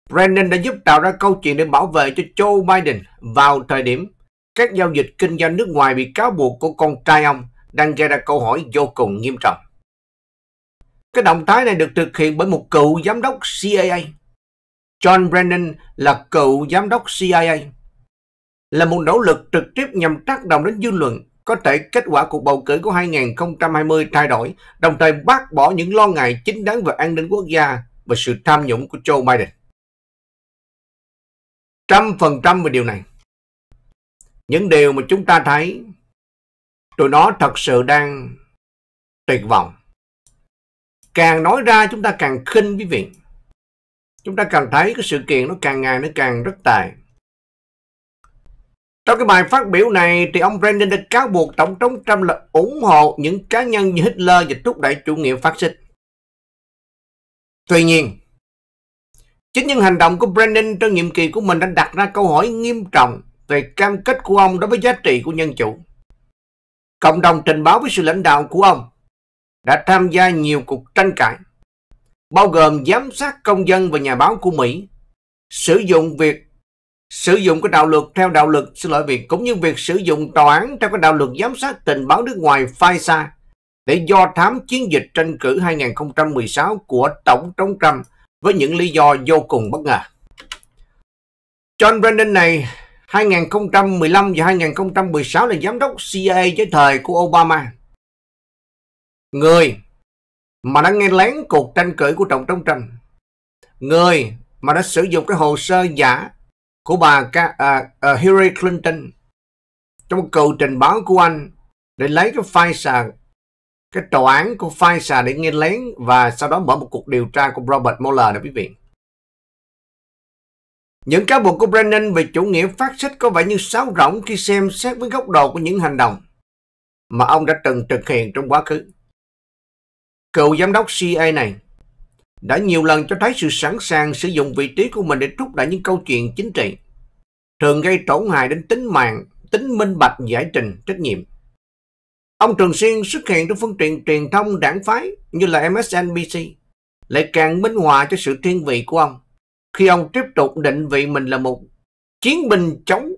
Brennan đã giúp tạo ra câu chuyện để bảo vệ cho Joe Biden vào thời điểm các giao dịch kinh doanh nước ngoài bị cáo buộc của con trai ông đang gây ra câu hỏi vô cùng nghiêm trọng. Cái động thái này được thực hiện bởi một cựu giám đốc CIA. John Brennan là cựu giám đốc CIA là một nỗ lực trực tiếp nhằm tác động đến dư luận, có thể kết quả cuộc bầu cử của 2020 thay đổi, đồng thời bác bỏ những lo ngại chính đáng về an ninh quốc gia và sự tham nhũng của Joe Biden. Trăm phần trăm về điều này. Những điều mà chúng ta thấy, tụi nó thật sự đang tuyệt vọng. Càng nói ra chúng ta càng khinh quý vị. chúng ta càng thấy cái sự kiện nó càng ngày nó càng rất tệ. Trong cái bài phát biểu này thì ông Brandon đã cáo buộc Tổng thống Trump là ủng hộ những cá nhân như Hitler và thúc đẩy chủ nghĩa phát xít. Tuy nhiên, chính những hành động của Brandon trong nhiệm kỳ của mình đã đặt ra câu hỏi nghiêm trọng về cam kết của ông đối với giá trị của nhân chủ. Cộng đồng trình báo với sự lãnh đạo của ông đã tham gia nhiều cuộc tranh cãi, bao gồm giám sát công dân và nhà báo của Mỹ, sử dụng việc sử dụng cái đạo luật theo đạo luật, xin lỗi việc cũng như việc sử dụng tòa án theo cái đạo luật giám sát tình báo nước ngoài FISA để do thám chiến dịch tranh cử 2016 của Tổng thống Trump với những lý do vô cùng bất ngờ. John Brennan này 2015 và 2016 là giám đốc CIA dưới thời của Obama. Người mà đã nghe lén cuộc tranh cử của Tổng thống Trump. Người mà đã sử dụng cái hồ sơ giả của bà uh, Hillary Clinton trong cầu trình báo của anh để lấy cái Pfizer cái tòa án của Pfizer để nghe lén và sau đó mở một cuộc điều tra của Robert Mueller nè quý vị. Những cáo buộc của Brennan về chủ nghĩa phát xít có vẻ như sáo rỗng khi xem xét với góc độ của những hành động mà ông đã từng thực hiện trong quá khứ. Cựu giám đốc CIA này đã nhiều lần cho thấy sự sẵn sàng sử dụng vị trí của mình để thúc đẩy những câu chuyện chính trị, thường gây tổn hại đến tính mạng, tính minh bạch giải trình, trách nhiệm. Ông thường xuyên xuất hiện trong phương tiện truyền thông đảng phái như là MSNBC, lại càng minh họa cho sự thiên vị của ông khi ông tiếp tục định vị mình là một chiến binh chống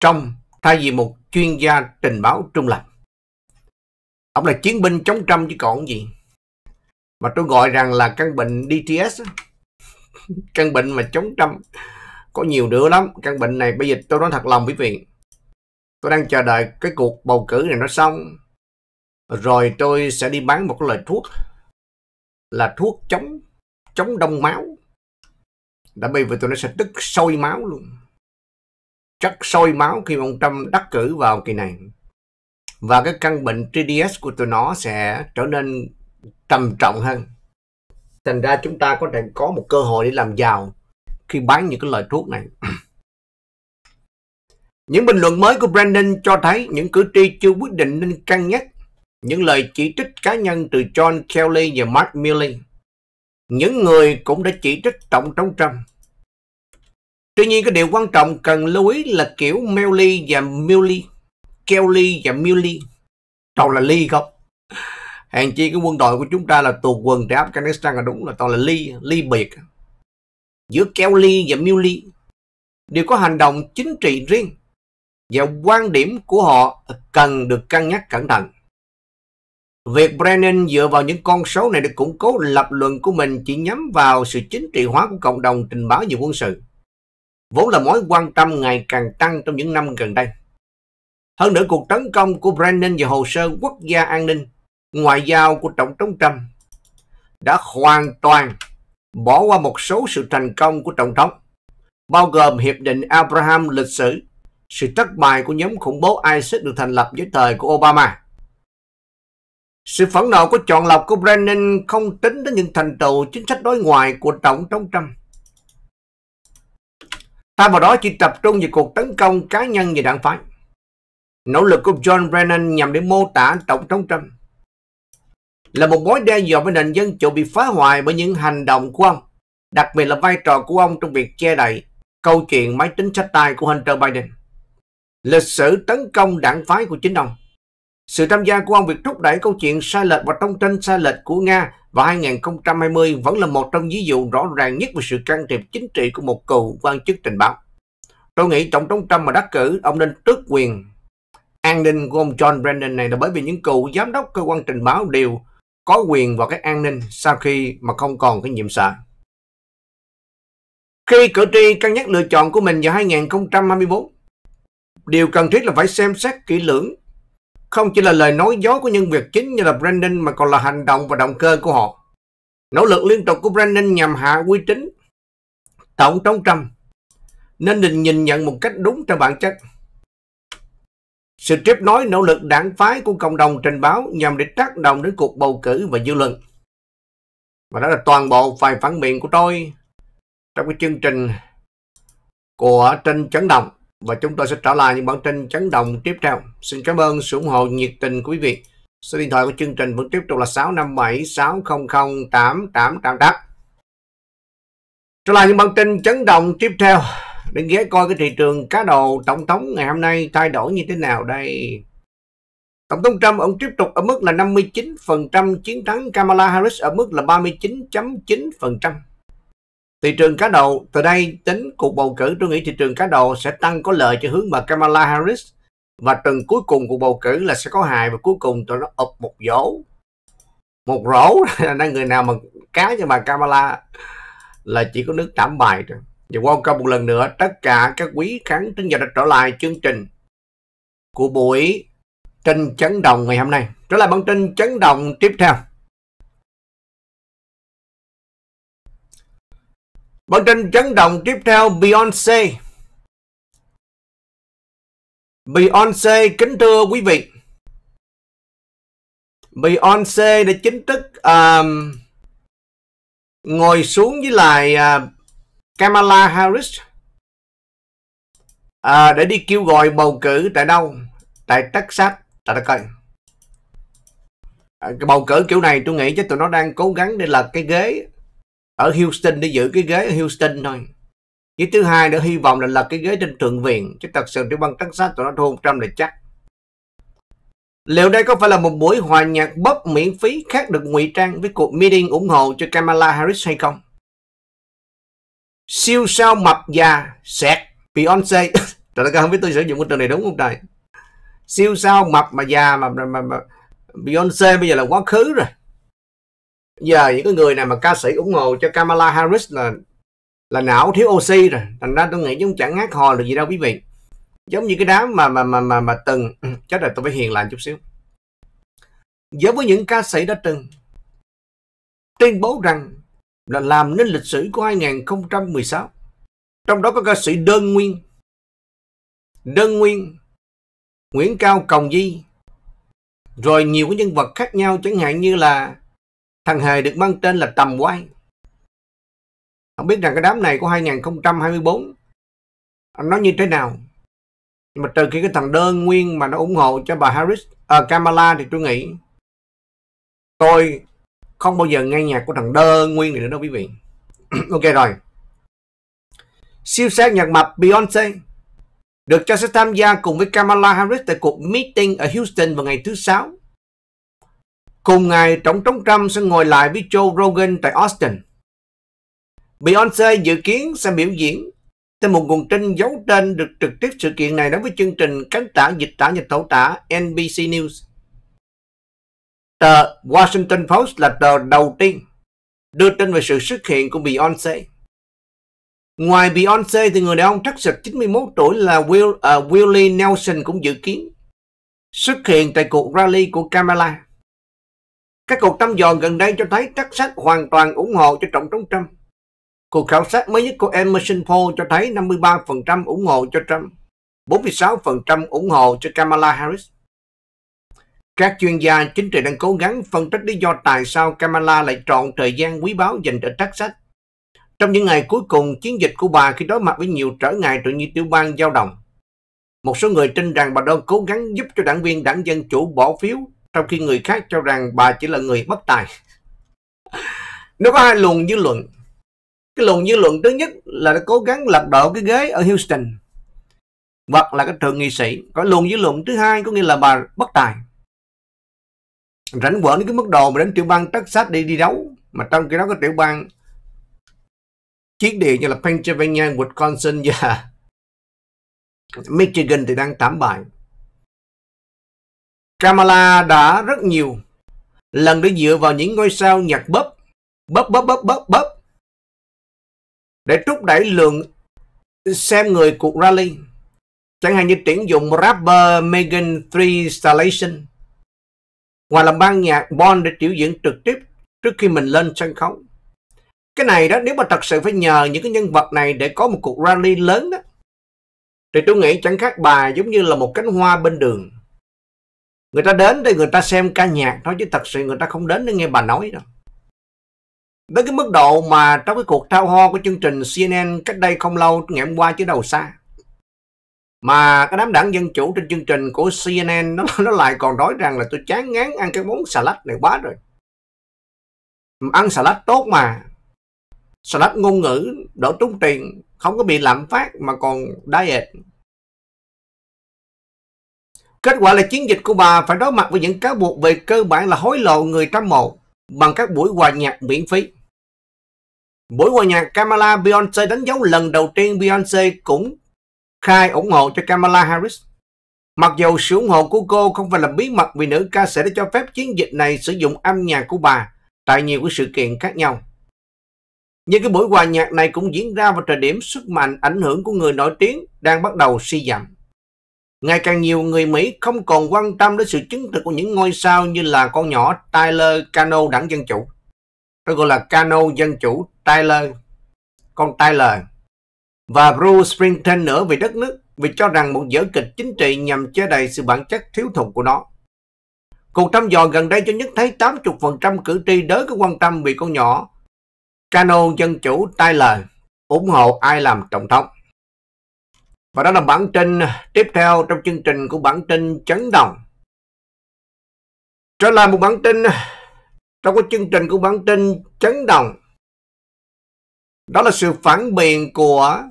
trong thay vì một chuyên gia tình báo trung lập. Ông là chiến binh chống Trump chứ còn gì mà tôi gọi rằng là căn bệnh DTS căn bệnh mà chống trăm có nhiều nữa lắm. Căn bệnh này bây giờ tôi nói thật lòng quý vị. Tôi đang chờ đợi cái cuộc bầu cử này nó xong. Rồi tôi sẽ đi bán một cái loại thuốc là thuốc chống chống đông máu. Đã bây giờ tôi nó sẽ tức sôi máu luôn. Chắc sôi máu khi ông Trump đắc cử vào kỳ này. Và cái căn bệnh TDS của tụi nó sẽ trở nên trầm trọng hơn. Thành ra chúng ta có thể có một cơ hội để làm giàu khi bán những cái loại thuốc này. những bình luận mới của Brandon cho thấy những cử tri chưa quyết định nên cân nhắc những lời chỉ trích cá nhân từ John Kelly và Mark Milley. Những người cũng đã chỉ trích Tổng thống Trump. Tuy nhiên cái điều quan trọng cần lưu ý là kiểu Milley và Milley, Kelly và Milley, đầu là ly không? Hàng chi cái quân đội của chúng ta là tuột quần để Afghanistan là đúng là toàn là ly ly biệt giữa Kelly và Milley đều có hành động chính trị riêng và quan điểm của họ cần được cân nhắc cẩn thận. Việc Brennan dựa vào những con số này để củng cố lập luận của mình chỉ nhắm vào sự chính trị hóa của cộng đồng tình báo và quân sự, vốn là mối quan tâm ngày càng tăng trong những năm gần đây. Hơn nữa, cuộc tấn công của Brennan vào hồ sơ quốc gia an ninh ngoại giao của Tổng thống Trump đã hoàn toàn bỏ qua một số sự thành công của Tổng thống, bao gồm Hiệp định Abraham lịch sử, sự thất bại của nhóm khủng bố ISIS được thành lập dưới thời của Obama. Sự phẫn nộ của chọn lọc của Brennan không tính đến những thành tựu chính sách đối ngoại của Tổng thống Trump. Thay vào đó chỉ tập trung về cuộc tấn công cá nhân và đảng phái. Nỗ lực của John Brennan nhằm để mô tả Tổng thống Trump là một mối đe dọa với nền dân chủ bị phá hoại bởi những hành động của ông, đặc biệt là vai trò của ông trong việc che đậy câu chuyện máy tính sách tay của Hunter Biden. Lịch sử tấn công đảng phái của chính ông. Sự tham gia của ông việc thúc đẩy câu chuyện sai lệch và thông tin sai lệch của Nga vào 2020 vẫn là một trong ví dụ rõ ràng nhất về sự can thiệp chính trị của một cựu quan chức tình báo. Tôi nghĩ Tổng thống Trump mà đắc cử, ông nên tước quyền an ninh của ông John Brennan này là bởi vì những cựu giám đốc cơ quan tình báo đều có quyền vào cái an ninh sau khi mà không còn cái nhiệm sở. Khi cử tri cân nhắc lựa chọn của mình vào 2024, điều cần thiết là phải xem xét kỹ lưỡng, không chỉ là lời nói dối của nhân vật chính như là Brandon mà còn là hành động và động cơ của họ. Nỗ lực liên tục của Brandon nhằm hạ uy tín Tổng thống Trump nên định nhìn nhận một cách đúng theo bản chất. Sự tiếp nối nỗ lực đảng phái của cộng đồng trình báo nhằm để tác động đến cuộc bầu cử và dư luận. Và đó là toàn bộ vài phản biện của tôi trong cái chương trình của Trinh Chấn Động và chúng tôi sẽ trở lại những bản tin chấn động tiếp theo. Xin cảm ơn sự ủng hộ nhiệt tình của quý vị. Số điện thoại của chương trình vẫn tiếp tục là 657 600 8888. Trở lại những bản tin chấn động tiếp theo. Để ghé coi cái thị trường cá đồ tổng thống ngày hôm nay thay đổi như thế nào đây. Tổng thống Trump, ông tiếp tục ở mức là 59% chiến thắng Kamala Harris ở mức là 39.9%. Thị trường cá độ, từ đây tính cuộc bầu cử, tôi nghĩ thị trường cá độ sẽ tăng có lợi cho hướng mà Kamala Harris và tuần cuối cùng của bầu cử là sẽ có hài và cuối cùng tụi nó ụp một dỗ một rổ là người nào mà cá cho bà Kamala là chỉ có nước tảm bài thôi và welcome một lần nữa tất cả các quý khán thính giả đã trở lại chương trình của buổi tin chấn động ngày hôm nay trở lại bản tin chấn động tiếp theo Bản tin chấn động tiếp theo Beyoncé. Beyoncé kính thưa quý vị. Beyoncé đã chính thức uh, ngồi xuống với lại uh, Kamala Harris. À, để đi kêu gọi bầu cử tại đâu? Tại Texas, tại đất coi. À, cái bầu cử kiểu này tôi nghĩ chứ, tụi nó đang cố gắng để là cái ghế. Ở Houston để giữ cái ghế ở Houston thôi. Với thứ hai nữa hy vọng là là cái ghế trên thượng viện chứ thật sự tiểu bang Texas tụi nó thua 100 là chắc. Liệu đây có phải là một buổi hòa nhạc bóp miễn phí khác được ngụy trang với cuộc meeting ủng hộ cho Kamala Harris hay không? Siêu sao mập già sẹt Beyonce trời ơi không biết tôi sử dụng cái từ này đúng không trời? Siêu sao mập mà già mà, mà, mà, mà Beyonce bây giờ là quá khứ rồi. Giờ những cái người này mà ca sĩ ủng hộ cho Kamala Harris là là não thiếu oxy rồi. Thành ra tôi nghĩ chúng chẳng ngát hò được gì đâu quý vị. Giống như cái đám mà mà mà mà, mà từng chắc là tôi phải hiền lại chút xíu. Giống với những ca sĩ đã từng tuyên bố rằng là làm nên lịch sử của 2016 trong đó có ca sĩ Đơn Nguyên Đơn Nguyên Nguyễn Cao cồng Di rồi nhiều cái nhân vật khác nhau chẳng hạn như là Thằng Hề được mang tên là Tầm Quay. Không biết rằng cái đám này của 2024 nó như thế nào. Nhưng mà từ khi cái thằng đơn nguyên mà nó ủng hộ cho bà Harris, à, Kamala thì tôi nghĩ tôi không bao giờ nghe nhạc của thằng đơn nguyên này nữa đâu quý vị. ok rồi. Siêu sáng nhạc mập Beyonce được cho sẽ tham gia cùng với Kamala Harris tại cuộc meeting ở Houston vào ngày thứ Sáu Cùng ngày, Tổng thống Trump sẽ ngồi lại với Joe Rogan tại Austin. Beyonce dự kiến sẽ biểu diễn theo một nguồn tin giấu tên được trực tiếp sự kiện này đối với chương trình cánh tả dịch tả nhật thấu tả NBC News. Tờ Washington Post là tờ đầu tiên đưa tin về sự xuất hiện của Beyoncé. Ngoài Beyoncé thì người đàn ông trắc sực 91 tuổi là Will, uh, Willie Nelson cũng dự kiến xuất hiện tại cuộc rally của Kamala. Các cuộc thăm dò gần đây cho thấy Texas hoàn toàn ủng hộ cho Tổng thống Trump. Cuộc khảo sát mới nhất của Emerson Poll cho thấy 53% ủng hộ cho Trump, 46% ủng hộ cho Kamala Harris. Các chuyên gia chính trị đang cố gắng phân tích lý do tại sao Kamala lại chọn thời gian quý báu dành ở Texas. Trong những ngày cuối cùng, chiến dịch của bà khi đối mặt với nhiều trở ngại tự nhiên tiểu bang dao động. Một số người tin rằng bà đang cố gắng giúp cho đảng viên, đảng Dân Chủ bỏ phiếu, trong khi người khác cho rằng bà chỉ là người bất tài. Nó có hai luồng dư luận. Cái luồng dư luận thứ nhất là đã cố gắng lật đổ cái ghế ở Houston, hoặc là cái thượng nghị sĩ. Có luồng dư luận thứ hai có nghĩa là bà bất tài. Rảnh quở đến cái mức độ mà đến tiểu bang Texas đi đi đấu mà trong cái đó có tiểu bang chiến địa như là Pennsylvania, Wisconsin và Michigan thì đang thảm bại. Kamala đã rất nhiều lần để dựa vào những ngôi sao nhạc bóp, bóp bóp bóp bóp bóp để thúc đẩy lượng xem người cuộc rally. Chẳng hạn như tuyển dụng rapper Megan Thee Stallion ngoài làm ban nhạc, Bon để biểu diễn trực tiếp trước khi mình lên sân khấu. Cái này đó, nếu mà thật sự phải nhờ những cái nhân vật này để có một cuộc rally lớn đó, thì tôi nghĩ chẳng khác bà giống như là một cánh hoa bên đường người ta đến để người ta xem ca nhạc thôi, chứ thật sự người ta không đến để nghe bà nói đâu đến cái mức độ mà trong cái cuộc trao ho của chương trình CNN cách đây không lâu, ngày hôm qua chứ đầu xa. Mà cái đám đảng Dân Chủ trên chương trình của CNN nó, nó lại còn nói rằng là tôi chán ngán ăn cái món salad này quá rồi. Ăn salad tốt mà. Salad ngôn ngữ, đỡ trúng tiền, không có bị lạm phát mà còn diet. Kết quả là chiến dịch của bà phải đối mặt với những cáo buộc về cơ bản là hối lộ người trăm mộ bằng các buổi hòa nhạc miễn phí. Buổi hòa nhạc Kamala Beyoncé đánh dấu lần đầu tiên Beyoncé cũng khai ủng hộ cho Kamala Harris. Mặc dù sự ủng hộ của cô không phải là bí mật vì nữ ca sĩ đã cho phép chiến dịch này sử dụng âm nhạc của bà tại nhiều cái sự kiện khác nhau. Nhưng cái buổi hòa nhạc này cũng diễn ra vào thời điểm sức mạnh ảnh hưởng của người nổi tiếng đang bắt đầu suy giảm. Ngày càng nhiều người Mỹ không còn quan tâm đến sự chứng thực của những ngôi sao như là con nhỏ Tyler Cano đảng Dân Chủ. Tôi gọi là Cano Dân Chủ Tyler, con Tyler. Và Bruce Springsteen nữa về đất nước, vì cho rằng một vở kịch chính trị nhằm che đậy sự bản chất thiếu thốn của nó. Cuộc thăm dò gần đây cho nhất thấy 80% cử tri đới có quan tâm vì con nhỏ Cano Dân Chủ Tyler ủng hộ ai làm tổng thống. Và đó là bản tin tiếp theo trong chương trình của bản tin chấn động. Trở lại một bản tin trong cái chương trình của bản tin chấn động. Đó là sự phản biện của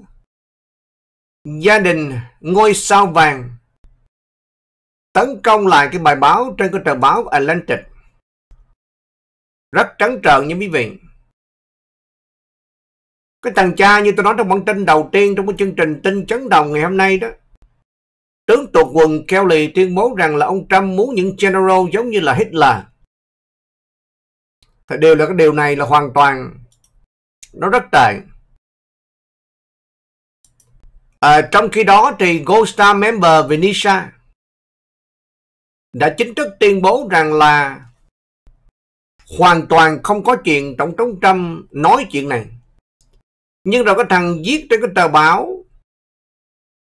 gia đình ngôi sao vàng. Tấn công lại cái bài báo trên cái tờ báo Atlantic. Rất trắng trợn như quý vị. Cái thằng cha như tôi nói trong bản tin đầu tiên trong cái chương trình tin chấn động ngày hôm nay đó. Tướng tuột quần Kelly tuyên bố rằng là ông Trump muốn những general giống như là Hitler. Thì đều là cái điều này là hoàn toàn, nó rất tệ à, trong khi đó thì Gold Star member Venetia đã chính thức tuyên bố rằng là hoàn toàn không có chuyện tổng thống Trump nói chuyện này nhưng rồi có thằng viết trên cái tờ báo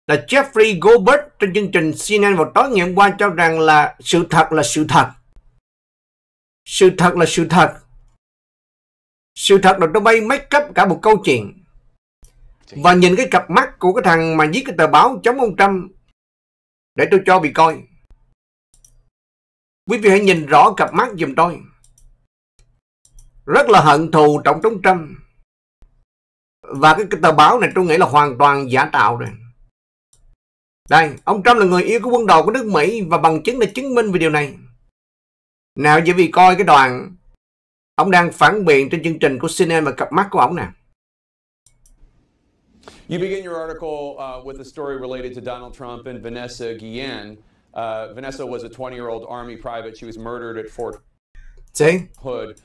là Jeffrey Goldberg trên chương trình CNN vào tối ngày hôm qua cho rằng là sự thật là sự thật. Sự thật là sự thật. Sự thật là nó bay make up cả một câu chuyện. Và nhìn cái cặp mắt của cái thằng mà viết cái tờ báo chống ông Trump để tôi cho bị coi. Quý vị hãy nhìn rõ cặp mắt giùm tôi. Rất là hận thù trọng trống Trump và cái, cái tờ báo này tôi nghĩ là hoàn toàn giả tạo rồi đây ông Trump là người yêu của quân đội của nước Mỹ và bằng chứng để chứng minh về điều này nào vậy vì coi cái đoàn ông đang phản biện trên chương trình của CNN và cặp mắt của ông nè You begin your article uh, with a story related to Donald Trump and Vanessa Guillen. Uh, Vanessa was a 20-year-old Army private. She was murdered at Fort See? Hood.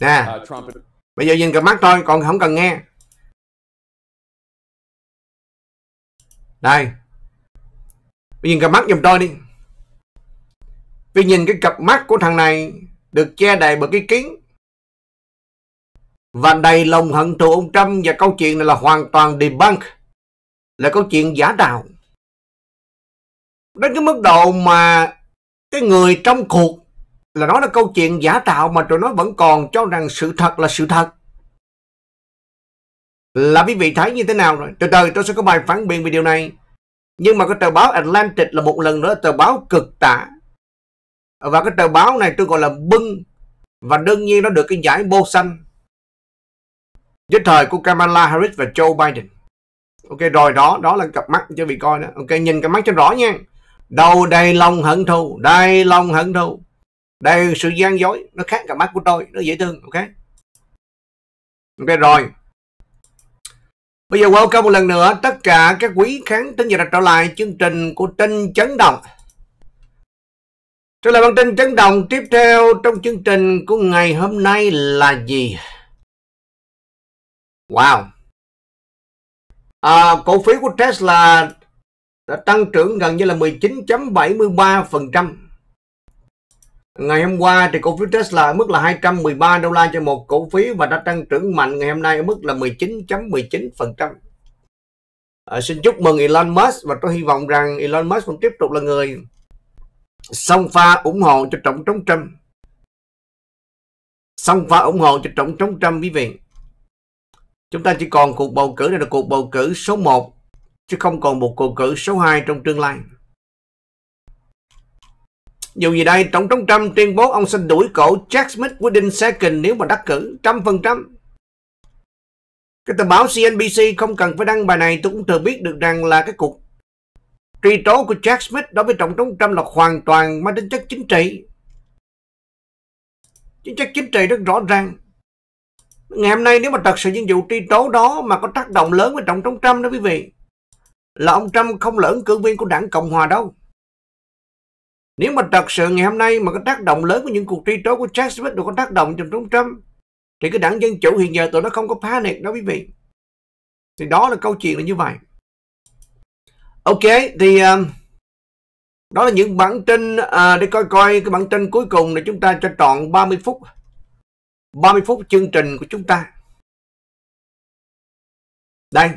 Nè, uh, Trump... bây giờ nhìn cặp mắt thôi, còn không cần nghe. Đây. Vì nhìn cặp mắt giùm tôi đi. Vì nhìn cái cặp mắt của thằng này được che đầy bởi cái kính. Và đầy lòng hận thù ông Trump và câu chuyện này là hoàn toàn debunk. Là câu chuyện giả tạo. Đến cái mức độ mà cái người trong cuộc là nói là câu chuyện giả tạo mà tụi nó vẫn còn cho rằng sự thật là sự thật. Là quý vị thấy như thế nào rồi? Từ từ, tôi sẽ có bài phản biện về điều này. Nhưng mà cái tờ báo Atlantic là một lần nữa tờ báo cực tả. Và cái tờ báo này tôi gọi là bưng. Và đương nhiên nó được cái giải bô xanh dưới thời của Kamala Harris và Joe Biden. Ok, rồi đó đó là cặp mắt cho vị coi đó ok, nhìn cặp mắt cho rõ nha. Đầu đầy lòng hận thù? Đầy lòng hận thù. Đầy sự gian dối, nó khác cặp mắt của tôi, nó dễ thương, ok? Ok, rồi. Bây giờ welcome một lần nữa tất cả các quý khán thính giả đã trở lại chương trình của tin chấn động. Trở lại bản tin chấn động tiếp theo trong chương trình của ngày hôm nay là gì? Wow. À, cổ phiếu của Tesla đã tăng trưởng gần như là 19.73%. Ngày hôm qua thì cổ phiếu Tesla ở mức là 213 đô la cho một cổ phiếu và đã tăng trưởng mạnh ngày hôm nay ở mức là 19.19%. À, xin chúc mừng Elon Musk và tôi hy vọng rằng Elon Musk cũng tiếp tục là người song pha ủng hộ cho Tổng thống Trump. song pha ủng hộ cho Tổng thống Trump quý vị. Chúng ta chỉ còn cuộc bầu cử này là cuộc bầu cử số 1 chứ không còn một cuộc cử số 2 trong tương lai. Dù gì đây, Tổng thống Trump tuyên bố ông sẽ đuổi cổ Jack Smith Within second nếu mà đắc cử, trăm phần trăm. Cái tờ báo CNBC không cần phải đăng bài này, tôi cũng thừa biết được rằng là cái cuộc truy tố của Jack Smith đối với Tổng thống Trump là hoàn toàn mang tính chất chính trị. Chính chất chính trị rất rõ ràng. Ngày hôm nay nếu mà thật sự những vụ truy tố đó mà có tác động lớn với Tổng thống Trump đó quý vị, là ông Trump không lẫn cử viên của đảng Cộng Hòa đâu. Nếu mà thật sự ngày hôm nay mà có tác động lớn của những cuộc truy tố của Jack Smith được có tác động trong Tổng Trump, thì cái đảng Dân Chủ hiện giờ tụi nó không có panic đó quý vị. Thì đó là câu chuyện là như vậy. Ok, thì uh, đó là những bản tin uh, để coi coi cái bản tin cuối cùng để chúng ta cho trọn 30 phút. 30 phút chương trình của chúng ta. Đây.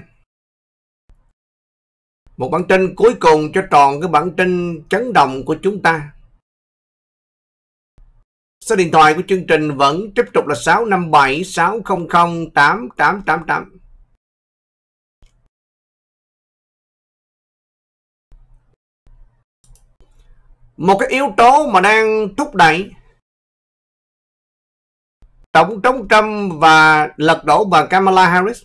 Một bản tin cuối cùng cho tròn cái bản tin chấn động của chúng ta. Số điện thoại của chương trình vẫn tiếp tục là 657 600 8888. Một cái yếu tố mà đang thúc đẩy Tổng thống Trump và lật đổ bà Kamala Harris.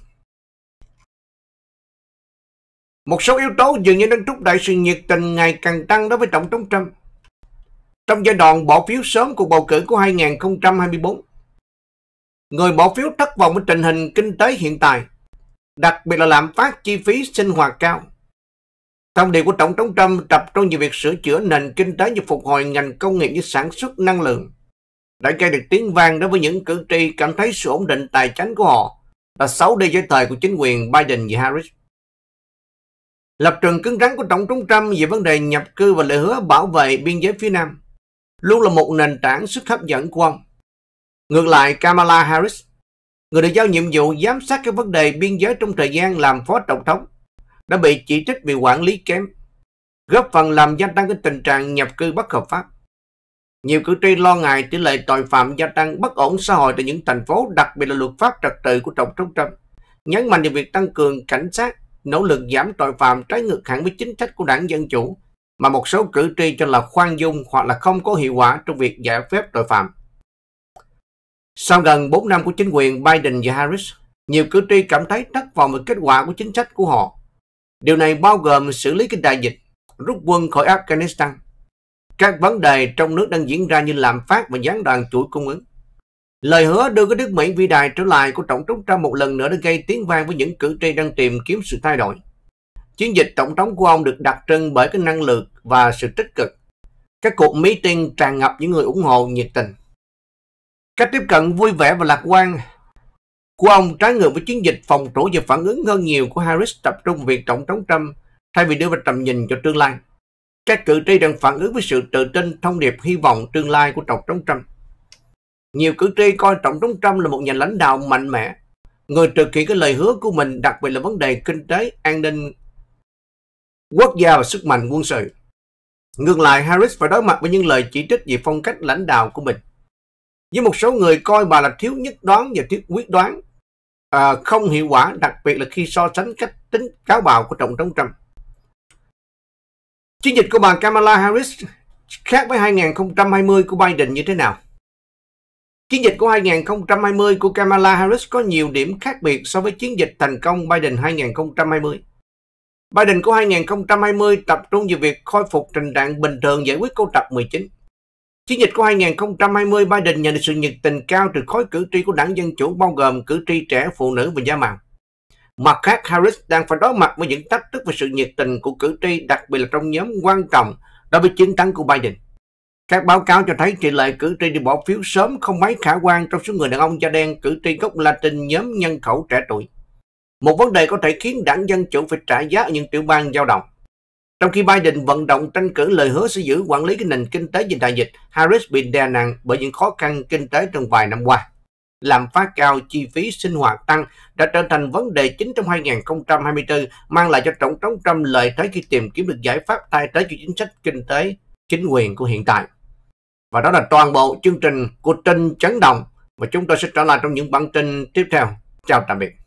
Một số yếu tố dường như đang thúc đẩy sự nhiệt tình ngày càng tăng đối với Tổng thống Trump. Trong giai đoạn bỏ phiếu sớm cuộc bầu cử của 2024, người bỏ phiếu thất vọng với tình hình kinh tế hiện tại, đặc biệt là lạm phát chi phí sinh hoạt cao. Thông điệp của Tổng thống Trump tập trung vào việc sửa chữa nền kinh tế như phục hồi ngành công nghiệp như sản xuất năng lượng, đã gây được tiếng vang đối với những cử tri cảm thấy sự ổn định tài chính của họ là xấu đi với thời của chính quyền Biden và Harris. Lập trường cứng rắn của Tổng thống Trump về vấn đề nhập cư và lời hứa bảo vệ biên giới phía Nam luôn là một nền tảng sức hấp dẫn của ông. Ngược lại, Kamala Harris, người được giao nhiệm vụ giám sát các vấn đề biên giới trong thời gian làm phó tổng thống, đã bị chỉ trích vì quản lý kém, góp phần làm gia tăng cái tình trạng nhập cư bất hợp pháp. Nhiều cử tri lo ngại tỷ lệ tội phạm gia tăng bất ổn xã hội tại những thành phố, đặc biệt là luật pháp trật tự của Tổng thống Trump, nhấn mạnh về việc tăng cường cảnh sát, nỗ lực giảm tội phạm trái ngược hẳn với chính sách của đảng Dân Chủ, mà một số cử tri cho là khoan dung hoặc là không có hiệu quả trong việc giải phép tội phạm. Sau gần 4 năm của chính quyền Biden và Harris, nhiều cử tri cảm thấy thất vọng về kết quả của chính sách của họ. Điều này bao gồm xử lý cái đại dịch, rút quân khỏi Afghanistan, các vấn đề trong nước đang diễn ra như lạm phát và gián đoạn chuỗi cung ứng. Lời hứa đưa cái nước Mỹ vĩ đại trở lại của Tổng thống Trump một lần nữa đã gây tiếng vang với những cử tri đang tìm kiếm sự thay đổi. Chiến dịch tổng thống của ông được đặc trưng bởi cái năng lực và sự tích cực. Các cuộc meeting tràn ngập những người ủng hộ nhiệt tình. Cách tiếp cận vui vẻ và lạc quan của ông trái ngược với chiến dịch phòng thủ và phản ứng hơn nhiều của Harris tập trung việc tổng thống Trump thay vì đưa vào tầm nhìn cho tương lai. Các cử tri đang phản ứng với sự tự tin thông điệp hy vọng tương lai của Tổng thống Trump. Nhiều cử tri coi Tổng thống Trump là một nhà lãnh đạo mạnh mẽ, người thực hiện cái lời hứa của mình đặc biệt là vấn đề kinh tế, an ninh, quốc gia và sức mạnh quân sự. Ngược lại, Harris phải đối mặt với những lời chỉ trích về phong cách lãnh đạo của mình. Với một số người coi bà là thiếu nhất đoán và thiếu quyết đoán, à, không hiệu quả, đặc biệt là khi so sánh cách tính cáo bạo của Tổng thống Trump. Chiến dịch của bà Kamala Harris khác với 2020 của Biden như thế nào? Chiến dịch của 2020 của Kamala Harris có nhiều điểm khác biệt so với chiến dịch thành công Biden 2020. Biden của 2020 tập trung vào việc khôi phục trình trạng bình thường giải quyết câu tập 19. Chiến dịch của 2020, Biden nhận được sự nhiệt tình cao từ khối cử tri của đảng Dân Chủ bao gồm cử tri trẻ, phụ nữ và da màu. Mặt khác, Harris đang phải đối mặt với những thách thức về sự nhiệt tình của cử tri, đặc biệt là trong nhóm quan trọng đối với chiến thắng của Biden. Các báo cáo cho thấy tỷ lệ cử tri đi bỏ phiếu sớm không mấy khả quan trong số người đàn ông da đen cử tri gốc Latin nhóm nhân khẩu trẻ tuổi. Một vấn đề có thể khiến đảng Dân Chủ phải trả giá ở những tiểu bang dao động. Trong khi Biden vận động tranh cử lời hứa sẽ giữ quản lý cái nền kinh tế dịch đại dịch, Harris bị đè nặng bởi những khó khăn kinh tế trong vài năm qua làm phát cao, chi phí sinh hoạt tăng đã trở thành vấn đề chính trong 2024, mang lại cho Tổng thống Trump lợi thế khi tìm kiếm được giải pháp thay thế cho chính sách kinh tế chính quyền của hiện tại. Và đó là toàn bộ chương trình của Trinh Chấn Động Và chúng tôi sẽ trở lại trong những bản tin tiếp theo. Chào tạm biệt.